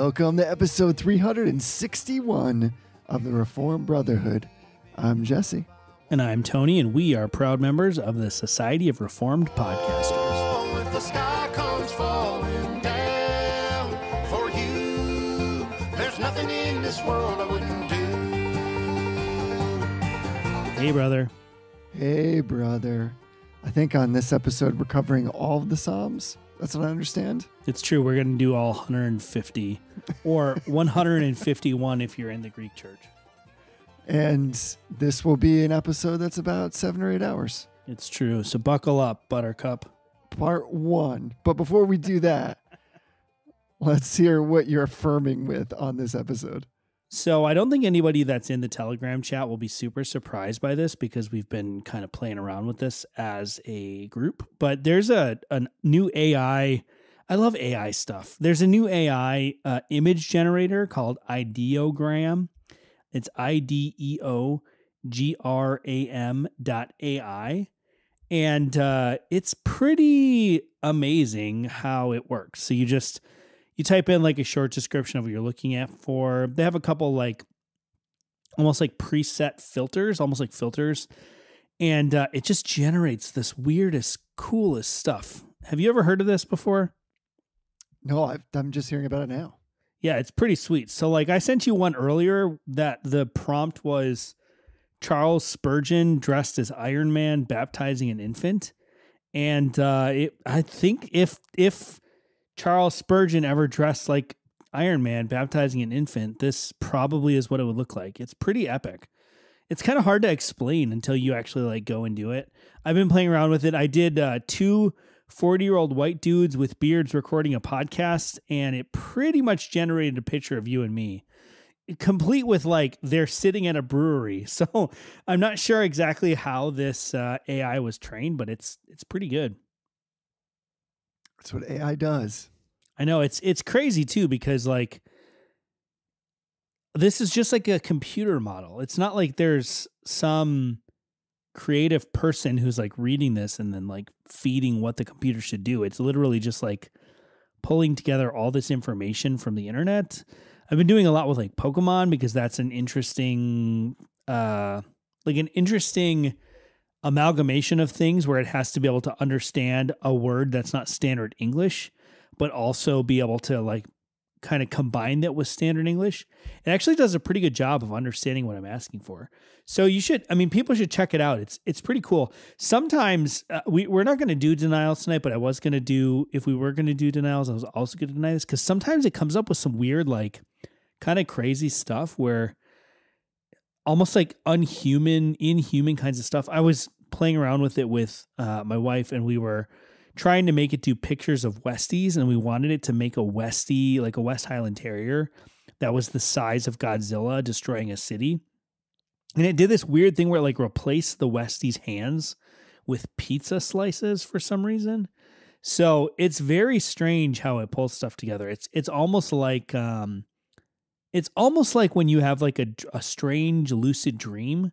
Welcome to episode 361 of the Reformed Brotherhood. I'm Jesse. And I'm Tony, and we are proud members of the Society of Reformed Podcasters. If the sky comes falling down for you, there's nothing in this world I wouldn't do. Hey, brother. Hey, brother. I think on this episode we're covering all of the Psalms. That's what I understand. It's true. We're going to do all 150 or 151 if you're in the Greek church. And this will be an episode that's about seven or eight hours. It's true. So buckle up, Buttercup. Part one. But before we do that, let's hear what you're affirming with on this episode. So I don't think anybody that's in the Telegram chat will be super surprised by this because we've been kind of playing around with this as a group. But there's a, a new AI. I love AI stuff. There's a new AI uh, image generator called Ideogram. It's I D E O G R A M dot AI. And uh, it's pretty amazing how it works. So you just you type in like a short description of what you're looking at for. They have a couple like almost like preset filters, almost like filters, and uh, it just generates this weirdest, coolest stuff. Have you ever heard of this before? No, I've, I'm just hearing about it now. Yeah, it's pretty sweet. So, like, I sent you one earlier that the prompt was Charles Spurgeon dressed as Iron Man baptizing an infant, and uh, it. I think if if Charles Spurgeon ever dressed like Iron Man baptizing an infant, this probably is what it would look like. It's pretty epic. It's kind of hard to explain until you actually like go and do it. I've been playing around with it. I did uh, two 40 year old white dudes with beards recording a podcast, and it pretty much generated a picture of you and me, complete with like they're sitting at a brewery. So I'm not sure exactly how this uh, AI was trained, but it's it's pretty good. That's what AI does. I know it's it's crazy too because like this is just like a computer model. It's not like there's some creative person who's like reading this and then like feeding what the computer should do. It's literally just like pulling together all this information from the internet. I've been doing a lot with like Pokemon because that's an interesting uh like an interesting amalgamation of things where it has to be able to understand a word that's not standard English, but also be able to like kind of combine that with standard English. It actually does a pretty good job of understanding what I'm asking for. So you should, I mean, people should check it out. It's it's pretty cool. Sometimes uh, we we're not going to do denials tonight, but I was going to do if we were going to do denials, I was also going to deny this because sometimes it comes up with some weird like kind of crazy stuff where almost like unhuman, inhuman kinds of stuff. I was playing around with it with uh, my wife, and we were trying to make it do pictures of Westies, and we wanted it to make a Westie, like a West Highland Terrier, that was the size of Godzilla destroying a city. And it did this weird thing where it like replaced the Westie's hands with pizza slices for some reason. So it's very strange how it pulls stuff together. It's it's almost like um, it's almost like when you have like a, a strange lucid dream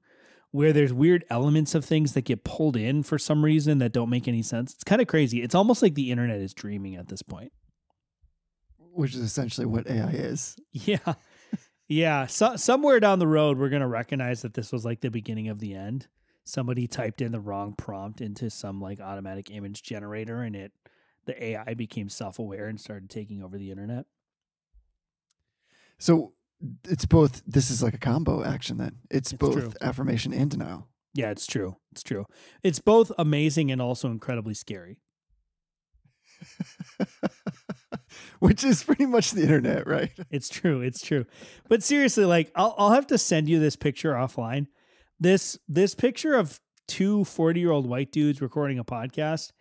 where there's weird elements of things that get pulled in for some reason that don't make any sense. It's kind of crazy. It's almost like the internet is dreaming at this point. Which is essentially what AI is. Yeah. Yeah. So, somewhere down the road, we're going to recognize that this was like the beginning of the end. Somebody typed in the wrong prompt into some like automatic image generator and it, the AI became self aware and started taking over the internet. So it's both this is like a combo action then. It's, It's both true. affirmation and denial. Yeah, it's true. It's true. It's both amazing and also incredibly scary. Which is pretty much the internet, right? It's true. It's true. But seriously, like I'll I'll have to send you this picture offline. This this picture of two 40-year-old white dudes recording a podcast.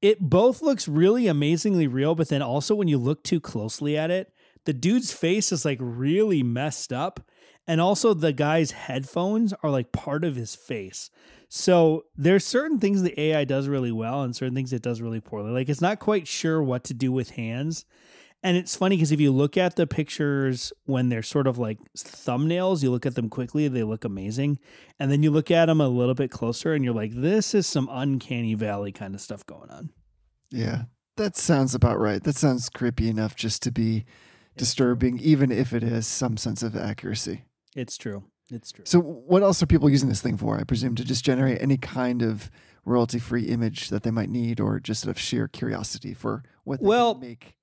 It both looks really amazingly real, but then also when you look too closely at it, the dude's face is like really messed up. And also the guy's headphones are like part of his face. So there's certain things the AI does really well and certain things it does really poorly. Like it's not quite sure what to do with hands. And it's funny because if you look at the pictures when they're sort of like thumbnails, you look at them quickly, they look amazing. And then you look at them a little bit closer and you're like, this is some uncanny valley kind of stuff going on. Yeah. That sounds about right. That sounds creepy enough just to be disturbing, even if it has some sense of accuracy. It's true. It's true. So, what else are people using this thing for? I presume to just generate any kind of royalty-free image that they might need, or just out of sheer curiosity for what they Well, make.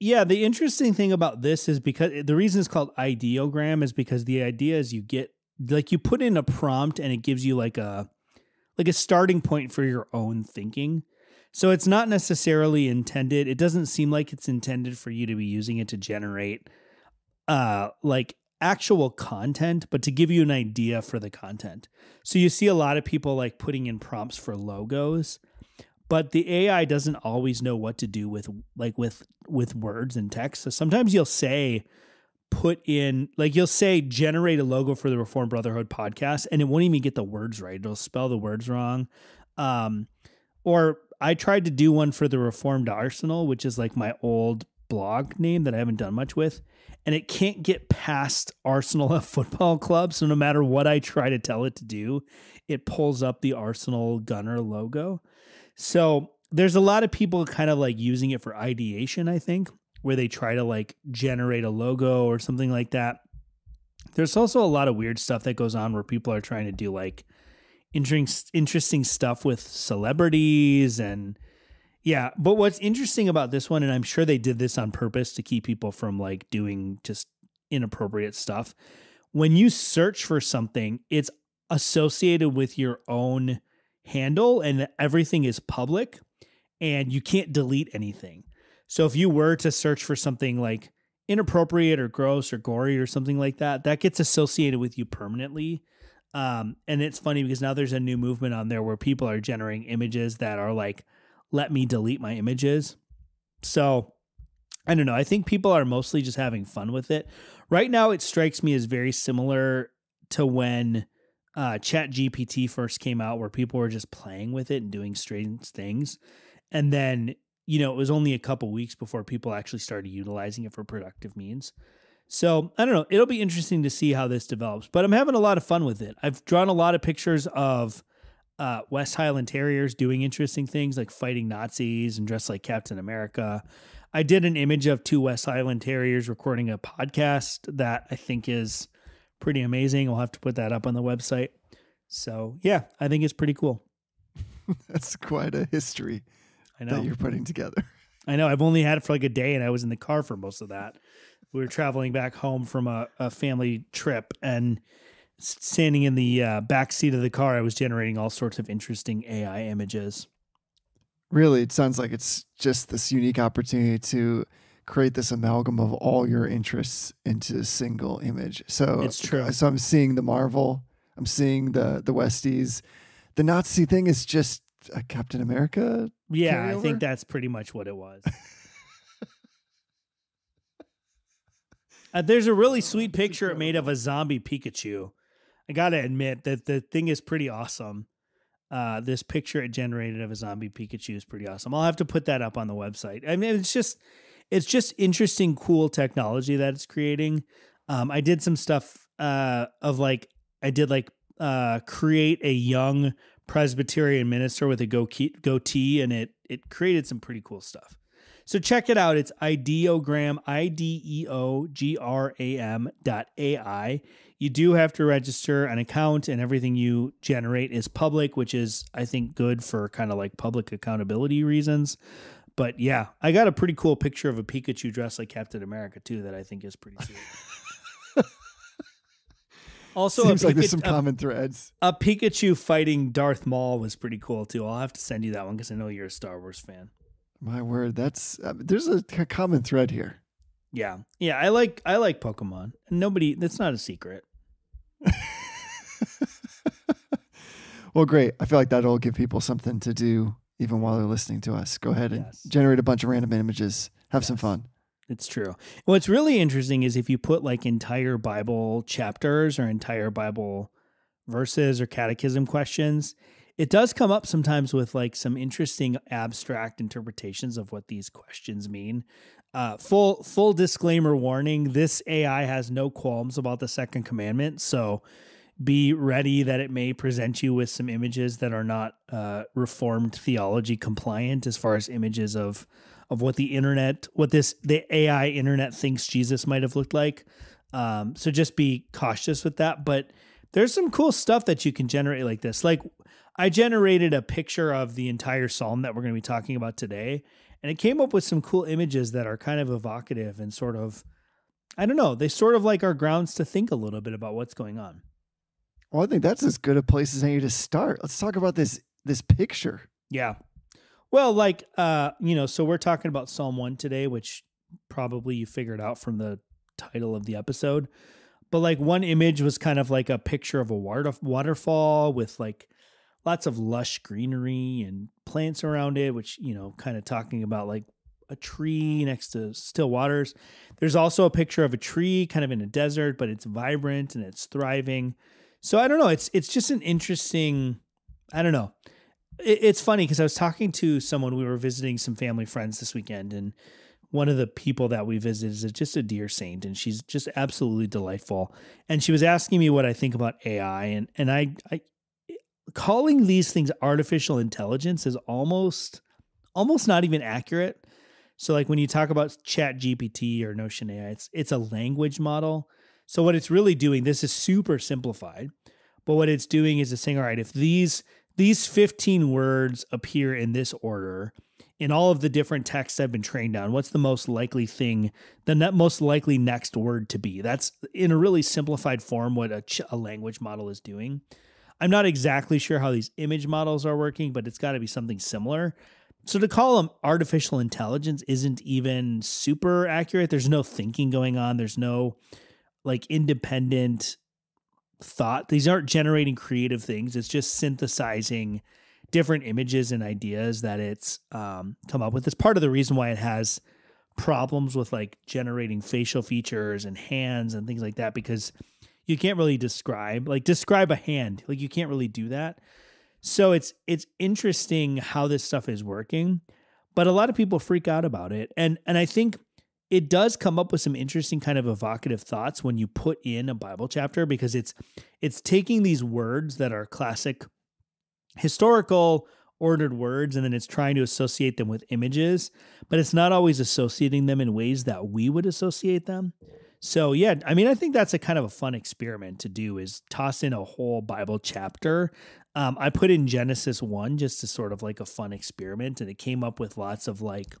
Yeah, the interesting thing about this is because the reason it's called ideogram is because the idea is you get like you put in a prompt and it gives you like a like a starting point for your own thinking. So it's not necessarily intended. It doesn't seem like it's intended for you to be using it to generate uh like actual content, but to give you an idea for the content. So you see a lot of people like putting in prompts for logos, but the AI doesn't always know what to do with like with with words and text. So sometimes you'll say put in like you'll say generate a logo for the Reform Brotherhood podcast and it won't even get the words right. It'll spell the words wrong. Um or I tried to do one for the Reformed Arsenal, which is like my old blog name that I haven't done much with, and it can't get past Arsenal Football Club. So no matter what I try to tell it to do, it pulls up the Arsenal Gunner logo. So there's a lot of people kind of like using it for ideation, I think, where they try to like generate a logo or something like that. There's also a lot of weird stuff that goes on where people are trying to do like interesting interesting stuff with celebrities and yeah, but what's interesting about this one and I'm sure they did this on purpose to keep people from like doing just inappropriate stuff. When you search for something, it's associated with your own handle and everything is public and you can't delete anything. So if you were to search for something like inappropriate or gross or gory or something like that, that gets associated with you permanently. Um, and it's funny because now there's a new movement on there where people are generating images that are like, let me delete my images. So I don't know. I think people are mostly just having fun with it. Right now, it strikes me as very similar to when uh, Chat GPT first came out, where people were just playing with it and doing strange things. And then, you know, it was only a couple weeks before people actually started utilizing it for productive means. So I don't know. It'll be interesting to see how this develops, but I'm having a lot of fun with it. I've drawn a lot of pictures of uh, West Highland Terriers doing interesting things like fighting Nazis and dressed like Captain America. I did an image of two West Highland Terriers recording a podcast that I think is pretty amazing. I'll have to put that up on the website. So yeah, I think it's pretty cool. That's quite a history I know. that you're putting together. I know. I've only had it for like a day, and I was in the car for most of that. We were traveling back home from a, a family trip, and standing in the uh, back seat of the car, I was generating all sorts of interesting AI images. Really, it sounds like it's just this unique opportunity to create this amalgam of all your interests into a single image. So It's true. So I'm seeing the Marvel. I'm seeing the the Westies. The Nazi thing is just a Captain America. Yeah, I think that's pretty much what it was. uh, there's a really sweet picture it made of a zombie Pikachu. I gotta admit that the thing is pretty awesome. Uh, this picture it generated of a zombie Pikachu is pretty awesome. I'll have to put that up on the website. I mean, it's just it's just interesting, cool technology that it's creating. Um, I did some stuff uh, of like I did like uh, create a young Presbyterian minister with a goatee, goatee, and it it created some pretty cool stuff. So check it out. It's ideogram, I D E O G R A M dot AI. You do have to register an account, and everything you generate is public, which is I think good for kind of like public accountability reasons. But yeah, I got a pretty cool picture of a Pikachu dressed like Captain America too, that I think is pretty sweet. also, Seems a, like there's some a- common threads. a Pikachu fighting Darth Maul was pretty cool too. I'll have to send you that one because I know you're a Star Wars fan. My word, that's uh, there's a common thread here. Yeah, yeah, I like I like Pokemon, and nobody that's not a secret. Well, great. I feel like that'll give people something to do even while they're listening to us. Go ahead and Yes. generate a bunch of random images. Have some fun. It's true. What's really interesting is if you put like entire Bible chapters or entire Bible verses or catechism questions, it does come up sometimes with like some interesting abstract interpretations of what these questions mean. Uh, full full disclaimer warning: this AI has no qualms about the second commandment, so be ready that it may present you with some images that are not uh, reformed theology compliant as far as images of of what the internet, what this the AI internet thinks Jesus might have looked like. Um, so just be cautious with that. But there's some cool stuff that you can generate like this. Like I generated a picture of the entire psalm that we're going to be talking about today, and it came up with some cool images that are kind of evocative and sort of, I don't know, they sort of like are grounds to think a little bit about what's going on. Well, I think that's as good a place as any to start. Let's talk about this this picture. Yeah. Well, like uh, you know, so we're talking about Psalm 1 today, which probably you figured out from the title of the episode. But like one image was kind of like a picture of a water waterfall with like lots of lush greenery and plants around it, which, you know, kind of talking about like a tree next to still waters. There's also a picture of a tree kind of in a desert, but it's vibrant and it's thriving. So I don't know, it's it's just an interesting I don't know. It, it's funny because I was talking to someone we were visiting some family friends this weekend and one of the people that we visited is just a dear saint and she's just absolutely delightful and she was asking me what i think about ai and and i i calling these things artificial intelligence is almost almost not even accurate so like when you talk about chat gpt or notion ai it's it's a language model so what it's really doing this is super simplified but what it's doing is it's saying all right if these these 15 words appear in this order in all of the different texts I've been trained on, what's the most likely thing, the net most likely next word to be? That's in a really simplified form what a, a language model is doing. I'm not exactly sure how these image models are working, but it's got to be something similar. So to call them artificial intelligence isn't even super accurate. There's no thinking going on. There's no like independent thought. These aren't generating creative things. It's just synthesizing different images and ideas that it's um, come up with. It's part of the reason why it has problems with like generating facial features and hands and things like that because you can't really describe like describe a hand like you can't really do that so it's it's interesting how this stuff is working but a lot of people freak out about it and and i think it does come up with some interesting kind of evocative thoughts when you put in a bible chapter because it's it's taking these words that are classic historical ordered words and then it's trying to associate them with images, but it's not always associating them in ways that we would associate them. So yeah, I mean, I think that's a kind of a fun experiment to do is toss in a whole Bible chapter. Um, I put in Genesis one just to sort of like a fun experiment, and it came up with lots of like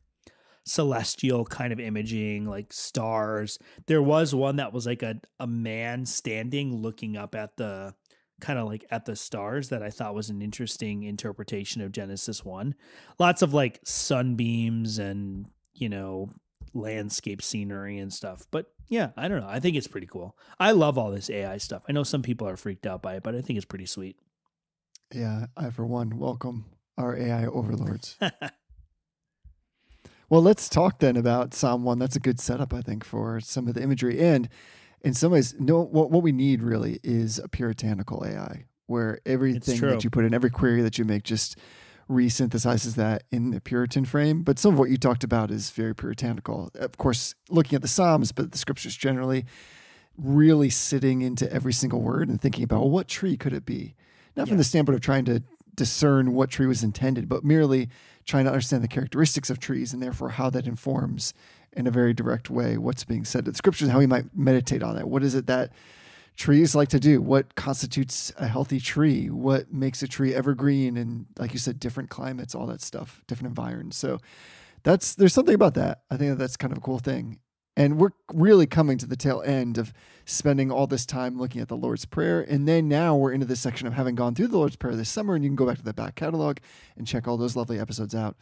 celestial kind of imaging, like stars. There was one that was like a a man standing looking up at the kind of like at the stars that I thought was an interesting interpretation of Genesis 1. Lots of like sunbeams and, you know, landscape scenery and stuff. But yeah, I don't know. I think it's pretty cool. I love all this AI stuff. I know some people are freaked out by it, but I think it's pretty sweet. Yeah, I for one welcome our AI overlords. well, let's talk then about Psalm 1. That's a good setup I think for some of the imagery and in some ways, no, what, what we need really is a puritanical AI where everything that you put in, every query that you make just resynthesizes that in the Puritan frame. But some of what you talked about is very puritanical. Of course, looking at the Psalms, but the scriptures generally, really sitting into every single word and thinking about well, what tree could it be? Not from the standpoint of trying to discern what tree was intended, but merely trying to understand the characteristics of trees and therefore how that informs in a very direct way what's being said to the scriptures and how we might meditate on it. What is it that trees like to do? What constitutes a healthy tree? What makes a tree evergreen and like you said, different climates, all that stuff, different environments. So that's there's something about that. I think that that's kind of a cool thing. And we're really coming to the tail end of spending all this time looking at the Lord's Prayer. And then now we're into this section of having gone through the Lord's Prayer this summer, and you can go back to the back catalog and check all those lovely episodes out.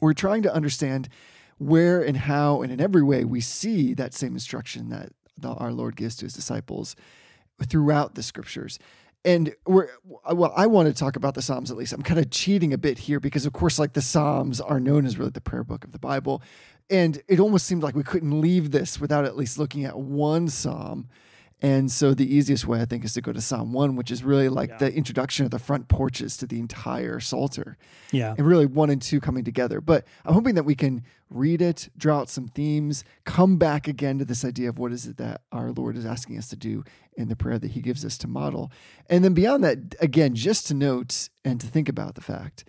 We're trying to understand where and how and in every way we see that same instruction that the, our Lord gives to his disciples throughout the scriptures. And we're well, I want to talk about the Psalms at least. I'm kind of cheating a bit here because, of course, like the Psalms are known as really the prayer book of the Bible. And it almost seemed like we couldn't leave this without at least looking at one Psalm. And so the easiest way, I think, is to go to Psalm 1, which is really like Yeah. the introduction of the front porches to the entire Psalter Yeah. and really one and two coming together. But I'm hoping that we can read it, draw out some themes, come back again to this idea of what is it that our Lord is asking us to do in the prayer that He gives us to model. And then beyond that, again, just to note and to think about the fact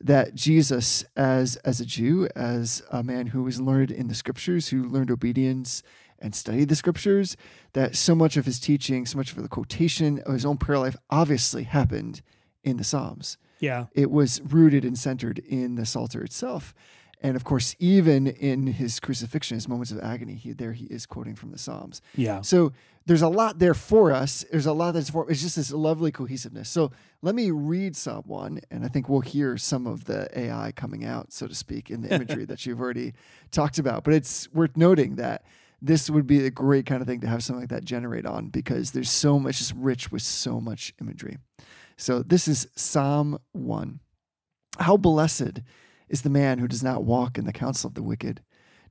that Jesus, as as a Jew, as a man who was learned in the scriptures, who learned obedience and studied the scriptures, that so much of his teaching, so much of the quotation of his own prayer life obviously happened in the Psalms. Yeah. It was rooted and centered in the Psalter itself. And of course, even in his crucifixion, his moments of agony, he, there he is quoting from the Psalms. Yeah. So there's a lot there for us. There's a lot that's for it's just this lovely cohesiveness. So let me read Psalm one, and I think we'll hear some of the AI coming out, so to speak, in the imagery that you've already talked about. But it's worth noting that this would be a great kind of thing to have something like that generate on because there's so much, just rich with so much imagery. So this is Psalm one. How blessed is the man who does not walk in the counsel of the wicked,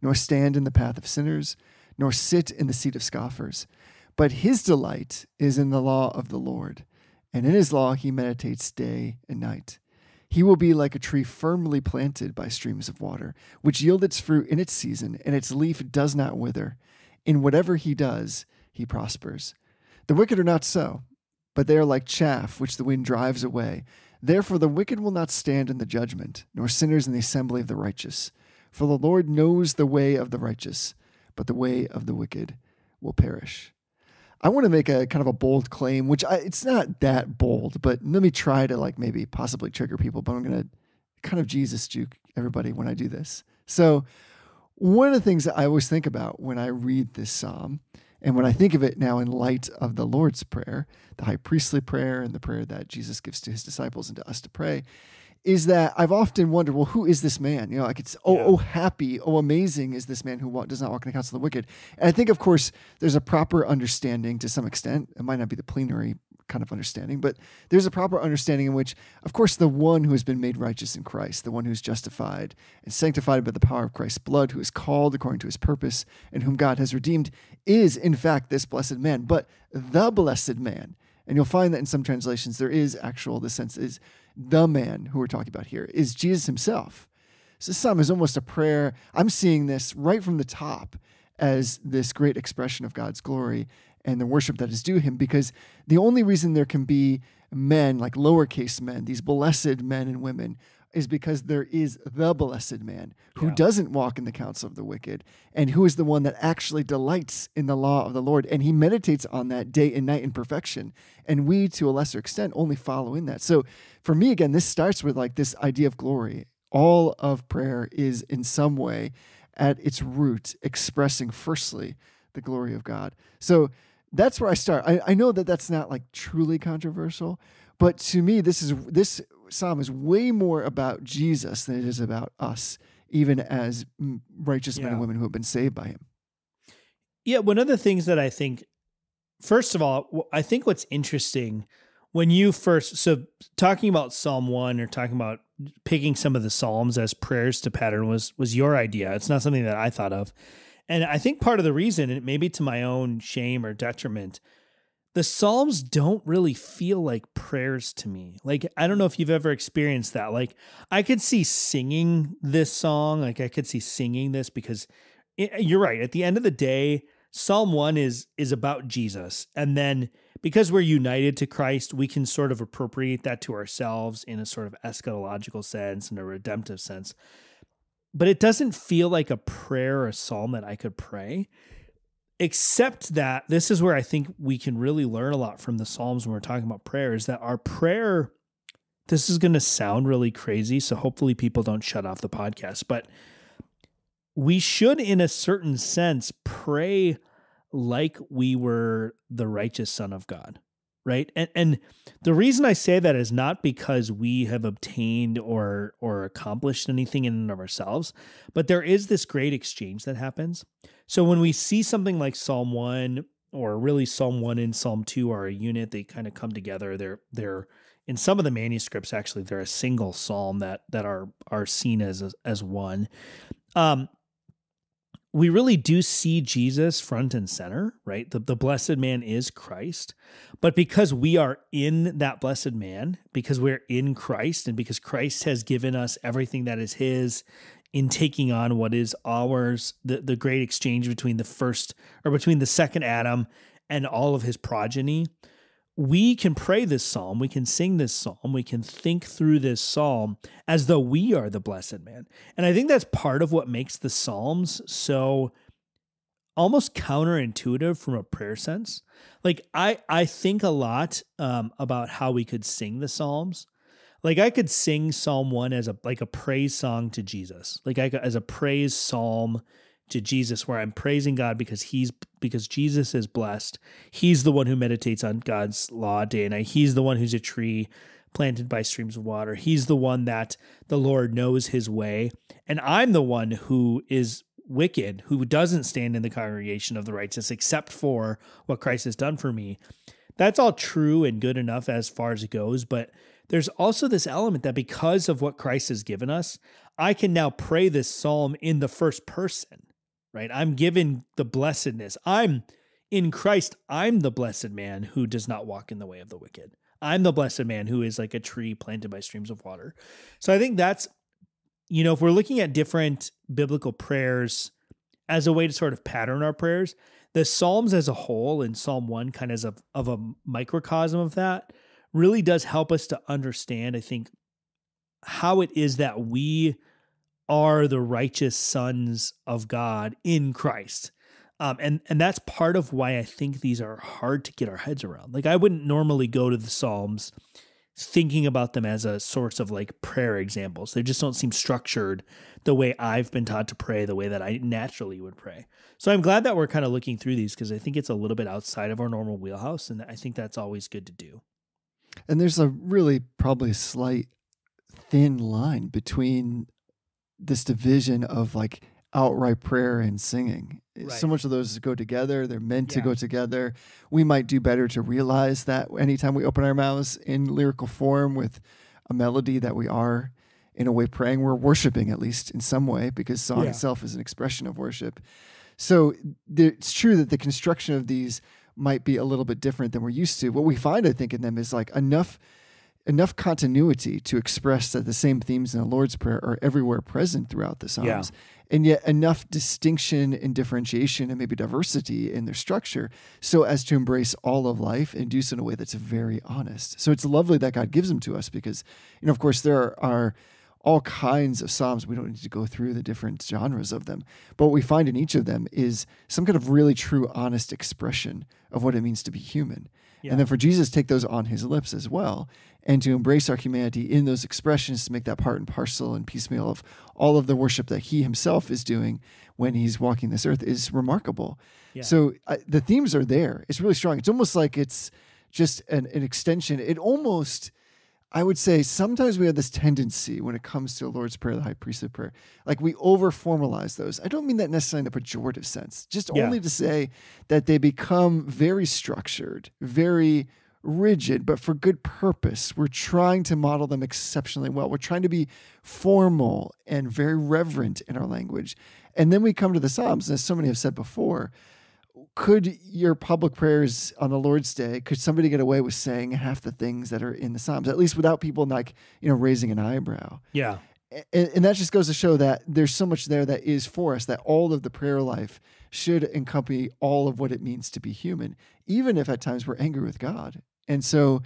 nor stand in the path of sinners, nor sit in the seat of scoffers. But his delight is in the law of the Lord, and in his law he meditates day and night. He will be like a tree firmly planted by streams of water, which yield its fruit in its season, and its leaf does not wither. In whatever he does, he prospers. The wicked are not so, but they are like chaff which the wind drives away. Therefore, the wicked will not stand in the judgment, nor sinners in the assembly of the righteous. For the Lord knows the way of the righteous, but the way of the wicked will perish. I want to make a kind of a bold claim, which I, it's not that bold, but let me try to like maybe possibly trigger people. But I'm going to kind of Jesus juke everybody when I do this. So, one of the things that I always think about when I read this psalm, and when I think of it now in light of the Lord's Prayer, the high priestly prayer and the prayer that Jesus gives to his disciples and to us to pray, is that I've often wondered, well, who is this man? You know, like it's, oh, Yeah. oh, happy, oh, amazing is this man who wa- does not walk in the counsel of the wicked. And I think, of course, there's a proper understanding to some extent. It might not be the plenary kind of understanding, but there's a proper understanding in which, of course, the one who has been made righteous in Christ, the one who's justified and sanctified by the power of Christ's blood, who is called according to his purpose, and whom God has redeemed, is in fact this blessed man. But the blessed man, and you'll find that in some translations there is actual, the sense is the man who we're talking about here is Jesus himself. So this is almost a prayer. I'm seeing this right from the top as this great expression of God's glory and the worship that is due him because the only reason there can be men, like lowercase men, these blessed men and women, is because there is the blessed man who Yeah. doesn't walk in the counsel of the wicked and who is the one that actually delights in the law of the Lord and he meditates on that day and night in perfection. And we, to a lesser extent, only follow in that. So for me, again, this starts with like this idea of glory. All of prayer is in some way at its root expressing firstly the glory of God. So that's where I start. I, I know that that's not like truly controversial, but to me, this is this psalm is way more about Jesus than it is about us, even as mm, righteous men and women who have been saved by Him. Yeah, one of the things that I think, first of all, I think what's interesting when you first, so talking about Psalm one or talking about picking some of the Psalms as prayers to pattern was was your idea. It's not something that I thought of, and I think part of the reason, and maybe to my own shame or detriment, the Psalms don't really feel like prayers to me. Like I don't know if you've ever experienced that. Like I could see singing this song, like I could see singing this because it, you're right. At the end of the day, Psalm 1 is is about Jesus. And then because we're united to Christ, we can sort of appropriate that to ourselves in a sort of eschatological sense and a redemptive sense. But it doesn't feel like a prayer or a psalm that I could pray. Except that this is where I think we can really learn a lot from the Psalms when we're talking about prayer is that our prayer, this is going to sound really crazy. So hopefully people don't shut off the podcast, but we should, in a certain sense, pray like we were the righteous Son of God, right? And and the reason I say that is not because we have obtained or or accomplished anything in and of ourselves, but there is this great exchange that happens. So when we see something like Psalm one, or really Psalm one and Psalm two are a unit, they kind of come together. They're they're in some of the manuscripts actually they're a single psalm that that are are seen as as one. Um, we really do see Jesus front and center, right? The, the blessed man is Christ. But because we are in that blessed man, because we're in Christ, and because Christ has given us everything that is his in taking on what is ours, the, the great exchange between the first or between the second Adam and all of his progeny, we can pray this psalm, we can sing this psalm, we can think through this psalm as though we are the blessed man. And I think that's part of what makes the psalms so almost counterintuitive from a prayer sense. Like I I think a lot um, about how we could sing the psalms. Like I could sing Psalm 1 as a like a praise song to Jesus. Like I could, as a praise psalm to Jesus where I'm praising God because he's because Jesus is blessed. He's the one who meditates on God's law day and night. He's the one who's a tree planted by streams of water. He's the one that the Lord knows his way. And I'm the one who is wicked, who doesn't stand in the congregation of the righteous except for what Christ has done for me. That's all true and good enough as far as it goes, but there's also this element that because of what Christ has given us, I can now pray this psalm in the first person right? I'm given the blessedness. I'm in Christ, I'm the blessed man who does not walk in the way of the wicked. I'm the blessed man who is like a tree planted by streams of water. So I think that's, you know, if we're looking at different biblical prayers as a way to sort of pattern our prayers, the Psalms as a whole and Psalm 1 kind of of a microcosm of that really does help us to understand, I think, how it is that we are the righteous sons of God in Christ. Um, and and that's part of why I think these are hard to get our heads around. Like I wouldn't normally go to the Psalms thinking about them as a source of like prayer examples. They just don't seem structured the way I've been taught to pray, the way that I naturally would pray. So I'm glad that we're kind of looking through these because I think it's a little bit outside of our normal wheelhouse, and I think that's always good to do. And there's a really probably slight thin line between this division of like outright prayer and singing. Right. So much of those go together. They're meant to go together. We might do better to realize that anytime we open our mouths in lyrical form with a melody that we are in a way praying, we're worshiping at least in some way because song Yeah. itself is an expression of worship. So it's true that the construction of these might be a little bit different than we're used to. What we find, I think, in them is like enough enough continuity to express that the same themes in the Lord's Prayer are everywhere present throughout the Psalms. Yeah. And yet enough distinction and differentiation and maybe diversity in their structure so as to embrace all of life and do so in a way that's very honest. So it's lovely that God gives them to us because, you know, of course, there are all kinds of psalms. We don't need to go through the different genres of them. But what we find in each of them is some kind of really true, honest expression of what it means to be human. Yeah. And then for Jesus to take those on his lips as well and to embrace our humanity in those expressions to make that part and parcel and piecemeal of all of the worship that he himself is doing when he's walking this earth is remarkable. Yeah. So I, the themes are there. It's really strong. It's almost like it's just an, an extension. It almost, I would say, sometimes we have this tendency when it comes to the Lord's Prayer, the High Priesthood Prayer, like we over formalize those. I don't mean that necessarily in a pejorative sense, just Yeah. only to say that they become very structured, very rigid, but for good purpose. We're trying to model them exceptionally well. We're trying to be formal and very reverent in our language. And then we come to the Psalms, and as so many have said before, could your public prayers on the Lord's Day, could somebody get away with saying half the things that are in the Psalms, at least without people like, you know, raising an eyebrow? Yeah. and, and that just goes to show that there's so much there that is for us that all of the prayer life should accompany all of what it means to be human even if at times we're angry with god and so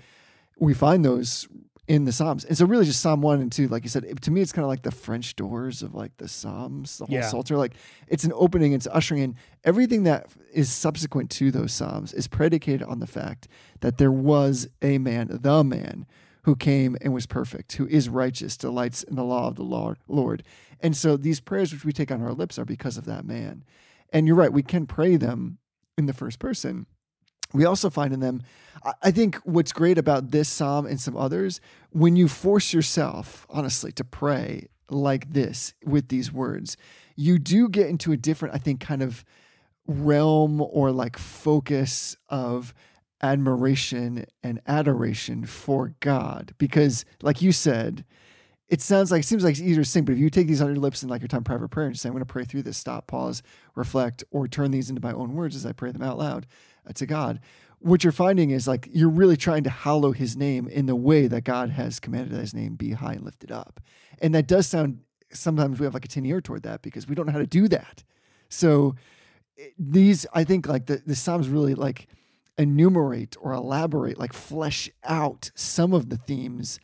we find those in the psalms and so really just psalm 1 and 2 like you said it- to me it's kind of like the french doors of like the psalms the whole Yeah. psalter like it's an opening it's ushering in everything that is subsequent to those psalms is predicated on the fact that there was a man the man who came and was perfect, who is righteous, delights in the law of the Lord. Lord. And so these prayers which we take on our lips are because of that man. And you're right, we can pray them in the first person. We also find in them, I- think what's great about this psalm and some others, when you force yourself, honestly, to pray like this with these words, you do get into a different, I think, kind of realm or like focus of admiration and adoration for God. Because, like you said, it sounds like it seems like it's easier to sing, but if you take these on your lips in like your time private prayer and just say, I'm going to pray through this, stop, pause, reflect, or turn these into my own words as I pray them out loud Uh, to God, what you're finding is like you're really trying to hallow his name in the way that God has commanded that his name be high and lifted up. And that does sound sometimes we have like a tin ear toward that because we don't know how to do that. So eh, these, I think, like the, the Psalms really like enumerate or elaborate, like flesh out some of the themes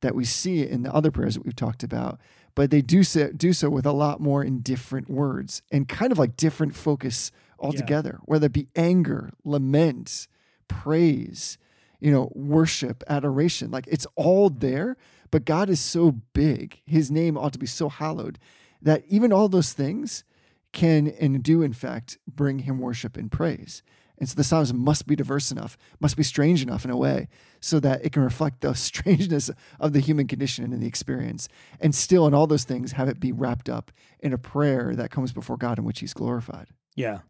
that we see in the other prayers that we've talked about. But they do so, do so with a lot more in different words and kind of like different focus altogether, whether it be anger, lament, praise, you know, worship, adoration. Like it's all mm-hmm. there, but God is so big. His name ought to be so hallowed that even all those things can and do, in fact, bring him worship and praise. And so the Psalms must be diverse enough, must be strange enough in a way, so that it can reflect the strangeness of the human condition and the experience. And still, in all those things, have it be wrapped up in a prayer that comes before God in which he's glorified. Yeah.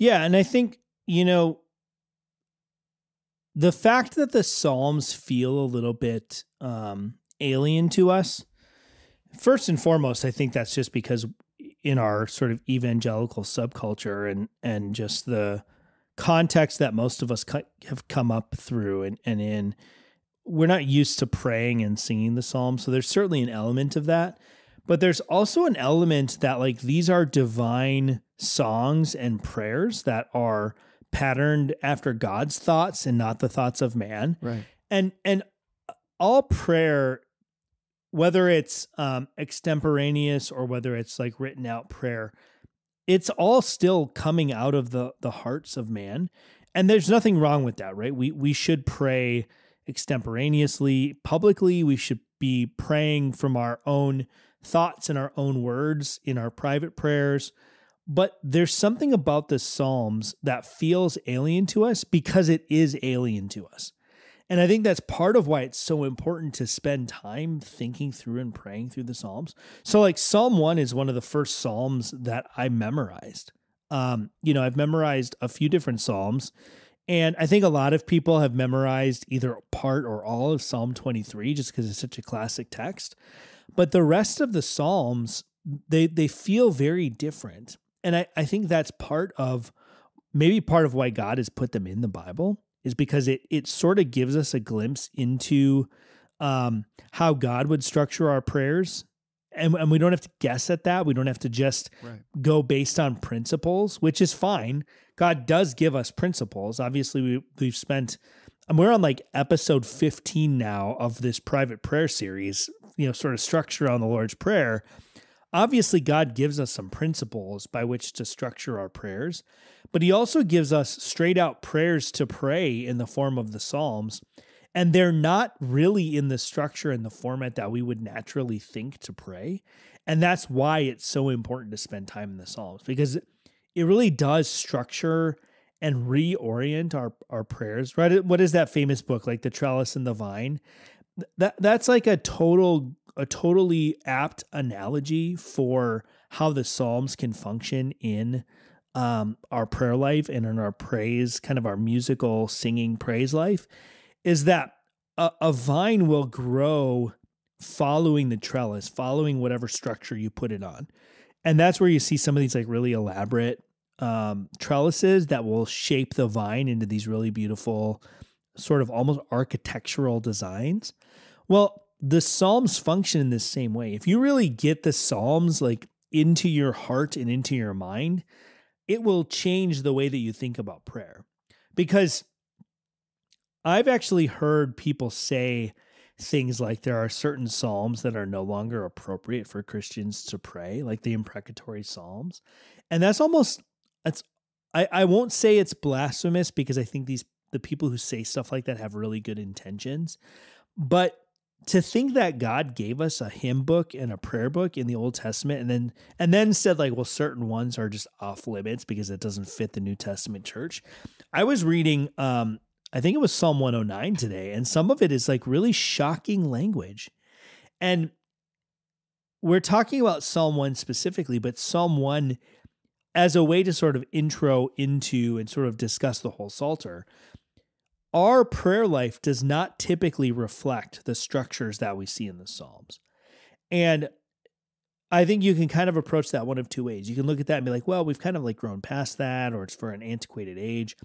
Yeah. And I think, you know, the fact that the Psalms feel a little bit um, alien to us, first and foremost, I think that's just because in our sort of evangelical subculture and and just the context that most of us have come up through and, and in we're not used to praying and singing the psalms so there's certainly an element of that but there's also an element that like these are divine songs and prayers that are patterned after God's thoughts and not the thoughts of man. Right. And and all prayer whether it's um, extemporaneous or whether it's like written out prayer, it's all still coming out of the the hearts of man, and there's nothing wrong with that, right? We we should pray extemporaneously, publicly. We should be praying from our own thoughts and our own words in our private prayers. But there's something about the Psalms that feels alien to us because it is alien to us. And I think that's part of why it's so important to spend time thinking through and praying through the Psalms. So, like, Psalm 1 is one of the first Psalms that I memorized. Um, you know, I've memorized a few different Psalms, and I think a lot of people have memorized either part or all of Psalm 23 just because it's such a classic text. But the rest of the Psalms, they they feel very different. And I, I think that's part of maybe part of why God has put them in the Bible is because it it sort of gives us a glimpse into um, how God would structure our prayers. And, and we don't have to guess at that. We don't have to just Right. go based on principles, which is fine. God does give us principles. Obviously, we, we've spent, and we're on like episode 15 now of this private prayer series, you know, sort of structure on the Lord's Prayer. Obviously, God gives us some principles by which to structure our prayers, but He also gives us straight out prayers to pray in the form of the Psalms. And they're not really in the structure and the format that we would naturally think to pray. And that's why it's so important to spend time in the Psalms because it really does structure and reorient our, our prayers. Right? What is that famous book, like The Trellis and the Vine? That that's like a total a totally apt analogy for how the Psalms can function in um, our prayer life and in our praise, kind of our musical singing praise life, is that a, a vine will grow following the trellis, following whatever structure you put it on. And that's where you see some of these like really elaborate um, trellises that will shape the vine into these really beautiful, sort of almost architectural designs. Well, the Psalms function in the same way. If you really get the Psalms like into your heart and into your mind, it will change the way that you think about prayer. Because I've actually heard people say things like there are certain psalms that are no longer appropriate for Christians to pray, like the imprecatory psalms. And that's almost that's I, I won't say it's blasphemous because I think these the people who say stuff like that have really good intentions. But to think that God gave us a hymn book and a prayer book in the Old Testament and then and then said like well certain ones are just off limits because it doesn't fit the New Testament church. I was reading um I think it was Psalm 109 today and some of it is like really shocking language. And we're talking about Psalm 1 specifically, but Psalm 1 as a way to sort of intro into and sort of discuss the whole Psalter our prayer life does not typically reflect the structures that we see in the Psalms. And I think you can kind of approach that one of two ways. You can look at that and be like, well, we've kind of like grown past that, or it's for an antiquated age.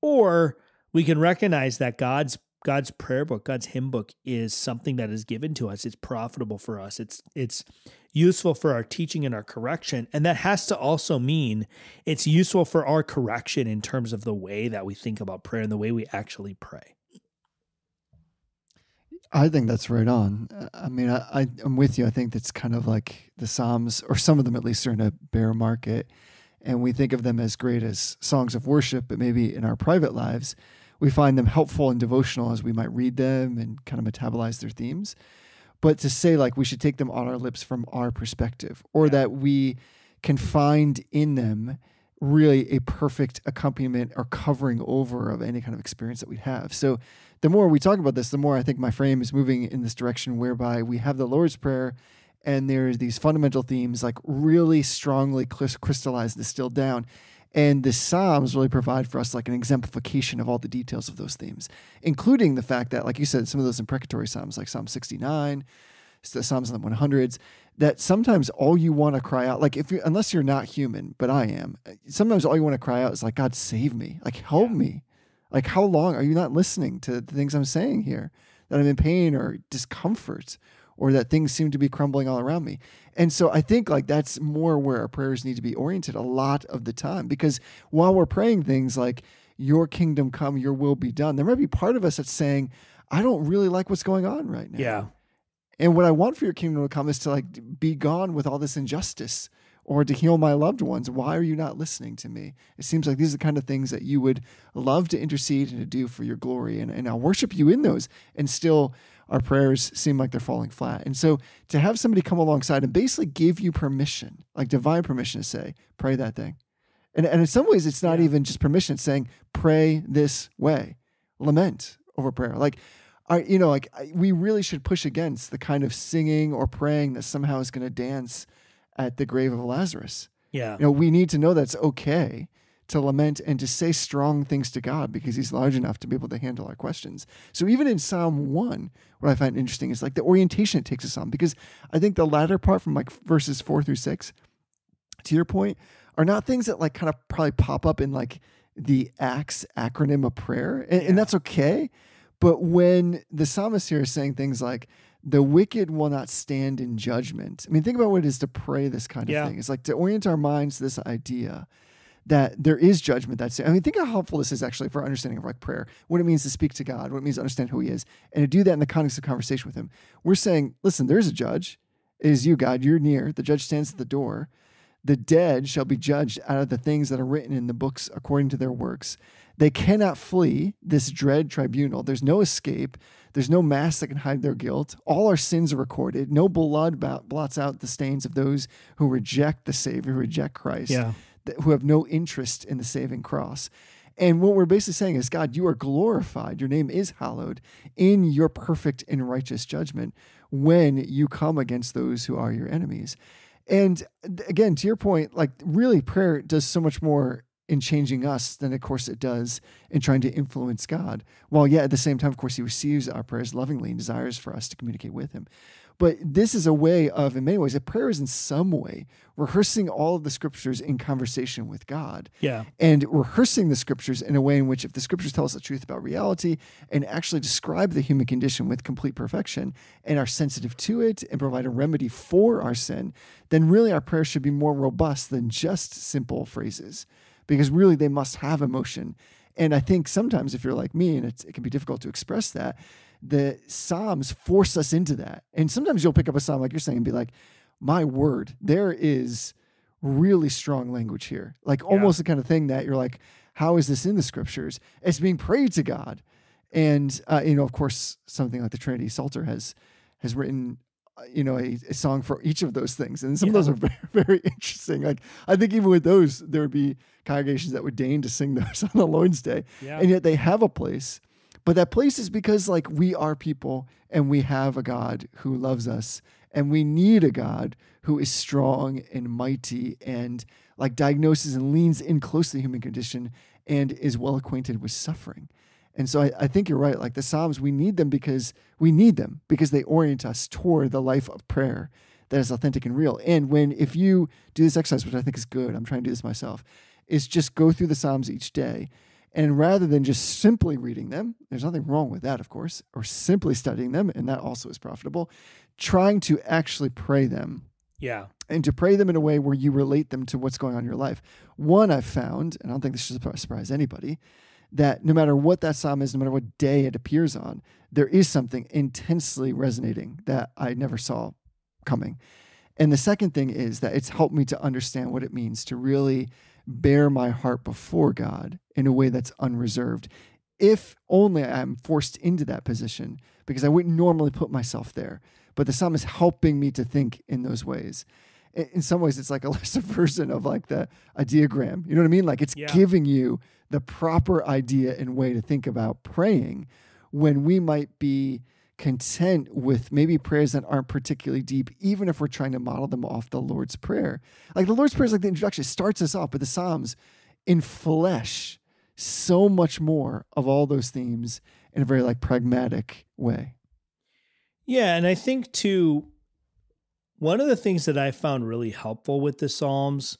Or we can recognize that God's God's prayer book, God's hymn book is something that is given to us. It's profitable for us. It's it's useful for our teaching and our correction. And that has to also mean it's useful for our correction in terms of the way that we think about prayer and the way we actually pray. I think that's right on. I mean, I I'm with you. I think that's kind of like the Psalms, or some of them at least, are in a bear market, and we think of them as great as songs of worship. But maybe in our private lives, we find them helpful and devotional as we might read them and kind of metabolize their themes. But to say like we should take them on our lips from our perspective, or that we can find in them really a perfect accompaniment or covering over of any kind of experience that we have. So the more we talk about this, the more I think my frame is moving in this direction whereby we have the Lord's Prayer and there's these fundamental themes like really strongly crystallized, distilled down. And the Psalms really provide for us like an exemplification of all the details of those themes, including the fact that, like you said, some of those imprecatory Psalms, like Psalm 69, the Psalms in the 100s, that sometimes all you want to cry out, like if you, unless you're not human, but I am, uh, sometimes all you want to cry out is like, God, save me, like help yeah. me. Like, how long are you not listening to the things I'm saying here? That I'm in pain or discomfort or that things seem to be crumbling all around me. And so I think like that's more where our prayers need to be oriented a lot of the time because while we're praying things like your kingdom come, your will be done, there might be part of us that's saying, I don't really like what's going on right now. Yeah. And what I want for your kingdom to come is to like be gone with all this injustice or to heal my loved ones. Why are you not listening to me? It seems like these are the kind of things that you would love to intercede and to do for your glory. And, and I'll worship you in those. And still, our prayers seem like they're falling flat. And so to have somebody come alongside and basically give you permission, like divine permission to say, pray that thing. And, and in some ways, it's not yeah. even just permission, it's saying, pray this way, lament over prayer. Like, I, you know, like we really should push against the kind of singing or praying that somehow is going to dance at the grave of Lazarus. Yeah. You know, we need to know that's okay to lament and to say strong things to God because he's large enough to be able to handle our questions. So even in Psalm 1, what I find interesting is like the orientation it takes us on because I think the latter part from like verses 4 through 6 to your point are not things that like kind of probably pop up in like the acts acronym of prayer and, yeah. and that's okay but when the psalmist here is saying things like, the wicked will not stand in judgment. I mean, think about what it is to pray this kind of yeah. thing. It's like to orient our minds to this idea that there is judgment. That's I mean, think how helpful this is actually for understanding of like prayer, what it means to speak to God, what it means to understand who He is, and to do that in the context of conversation with Him. We're saying, listen, there's a judge. It is you, God. You're near. The judge stands at the door. The dead shall be judged out of the things that are written in the books according to their works. They cannot flee this dread tribunal. There's no escape. There's no mask that can hide their guilt. All our sins are recorded. No blood blots out the stains of those who reject the Savior, who reject Christ, yeah. Who have no interest in the saving cross. And what we're basically saying is, God, you are glorified. Your name is hallowed in your perfect and righteous judgment when you come against those who are your enemies. And again, to your point, like really, prayer does so much more in changing us than of course it does in trying to influence God. While yet at the same time, of course, he receives our prayers lovingly and desires for us to communicate with him. But this is a way of, in many ways, a prayer is in some way rehearsing all of the scriptures in conversation with God. Yeah. And rehearsing the scriptures in a way in which, if the scriptures tell us the truth about reality and actually describe the human condition with complete perfection and are sensitive to it and provide a remedy for our sin, then really our prayers should be more robust than just simple phrases because really they must have emotion. And I think sometimes if you're like me and it can be difficult to express that, the Psalms force us into that. And sometimes you'll pick up a Psalm like you're saying and be like, my word, there is really strong language here. Like yeah. almost the kind of thing that you're like, how is this in the scriptures? It's being prayed to God. And, uh, you know, of course, something like the Trinity Psalter has has written you know a, a, song for each of those things and some yeah. of those are very, very interesting like i think even with those there would be congregations that would deign to sing those on the lord's day yeah. and yet they have a place but that place is because like we are people and we have a god who loves us and we need a god who is strong and mighty and like diagnoses and leans in close to the human condition and is well acquainted with suffering and so I, I, think you're right. Like the Psalms, we need them because we need them because they orient us toward the life of prayer that is authentic and real. And when, if you do this exercise, which I think is good, I'm trying to do this myself, is just go through the Psalms each day And rather than just simply reading them, there's nothing wrong with that, of course, or simply studying them, and that also is profitable, trying to actually pray them Yeah. and to pray them in a way where you relate them to what's going on in your life. One, I've found, and I don't think this should surprise anybody, that no matter what that psalm is, no matter what day it appears on, there is something intensely resonating that I never saw coming. And the second thing is that it's helped me to understand what it means to really bare my heart before God in a way that's unreserved. If only I'm forced into that position, because I wouldn't normally put myself there. But the psalm is helping me to think in those ways. In in some ways, it's like a lesser version of like the a diagram. You know what I mean? Like it's Yeah. giving you the proper idea and way to think about praying when we might be content with maybe prayers that aren't particularly deep, even if we're trying to model them off the Lord's Prayer. Like the Lord's Prayer is like the introduction, it starts us off, but the Psalms in flesh so much more of all those themes in a very like pragmatic way. Yeah, and I think too one of the things that I found really helpful with the Psalms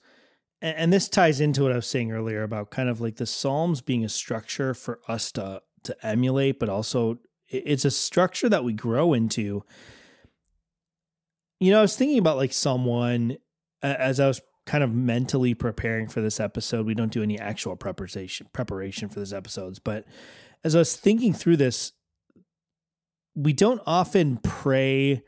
and, and this ties into what I was saying earlier about kind of like the Psalms being a structure for us to to emulate, but also it's a structure that we grow into. You know, I was thinking about like someone as I was kind of mentally preparing for this episode. We don't do any actual preparation preparation for these episodes, but as I was thinking through this, we don't often pray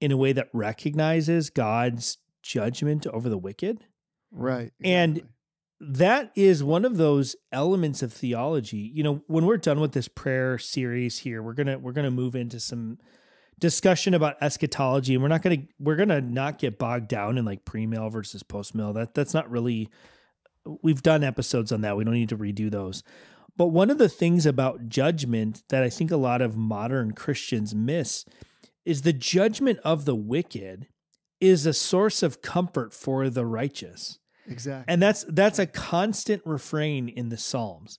in a way that recognizes God's judgment over the wicked. Right. And- exactly. That is one of those elements of theology. You know, when we're done with this prayer series here, we're going to we're going to move into some discussion about eschatology and we're not going to we're going to not get bogged down in like pre-mill versus post-mill. That that's not really we've done episodes on that. We don't need to redo those. But one of the things about judgment that I think a lot of modern Christians miss is the judgment of the wicked is a source of comfort for the righteous. Exactly. And that's that's a constant refrain in the Psalms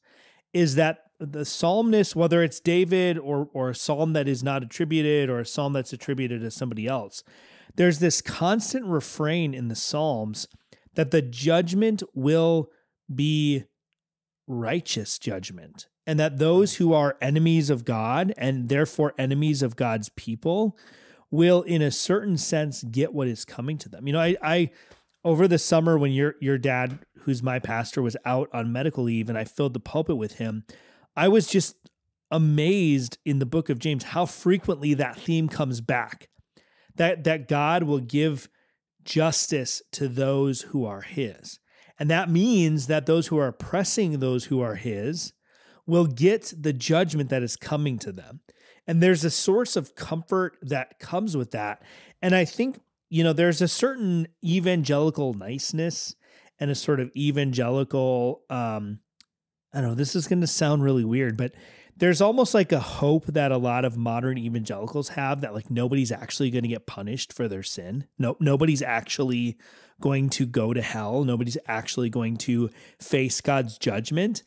is that the psalmist, whether it's David or or a psalm that is not attributed or a psalm that's attributed to somebody else, there's this constant refrain in the Psalms that the judgment will be righteous judgment. And that those who are enemies of God and therefore enemies of God's people will, in a certain sense, get what is coming to them. You know, I, I over the summer when your your dad, who's my pastor, was out on medical leave and I filled the pulpit with him, I was just amazed in the book of James how frequently that theme comes back. That that God will give justice to those who are his. And that means that those who are oppressing those who are his will get the judgment that is coming to them. And there's a source of comfort that comes with that. And I think, you know, there's a certain evangelical niceness and a sort of evangelical, um, I don't know, this is going to sound really weird, but there's almost like a hope that a lot of modern evangelicals have that like nobody's actually going to get punished for their sin. No, nobody's actually going to go to hell. Nobody's actually going to face God's judgment.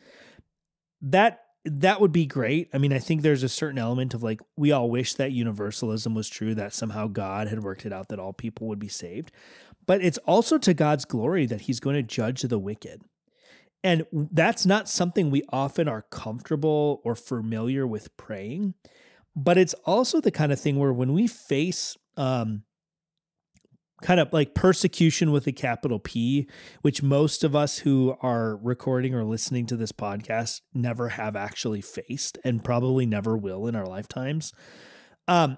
That that would be great. I mean, I think there's a certain element of like we all wish that universalism was true that somehow God had worked it out that all people would be saved. But it's also to God's glory that he's going to judge the wicked. And that's not something we often are comfortable or familiar with praying. But it's also the kind of thing where when we face um, kind of like persecution with a capital P, which most of us who are recording or listening to this podcast never have actually faced and probably never will in our lifetimes. Um,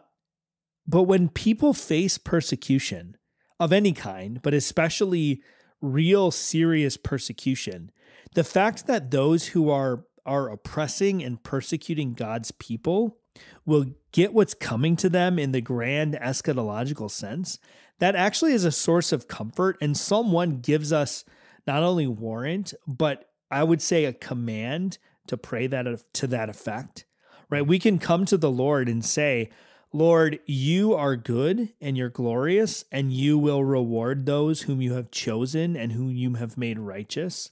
but when people face persecution of any kind, but especially real serious persecution, the fact that those who are are oppressing and persecuting God's people will get what's coming to them in the grand eschatological sense, that actually is a source of comfort. And 1 gives us not only warrant, but I would say a command to pray that to that effect. Right? We can come to the Lord and say, Lord, you are good and you're glorious, and you will reward those whom you have chosen and whom you have made righteous.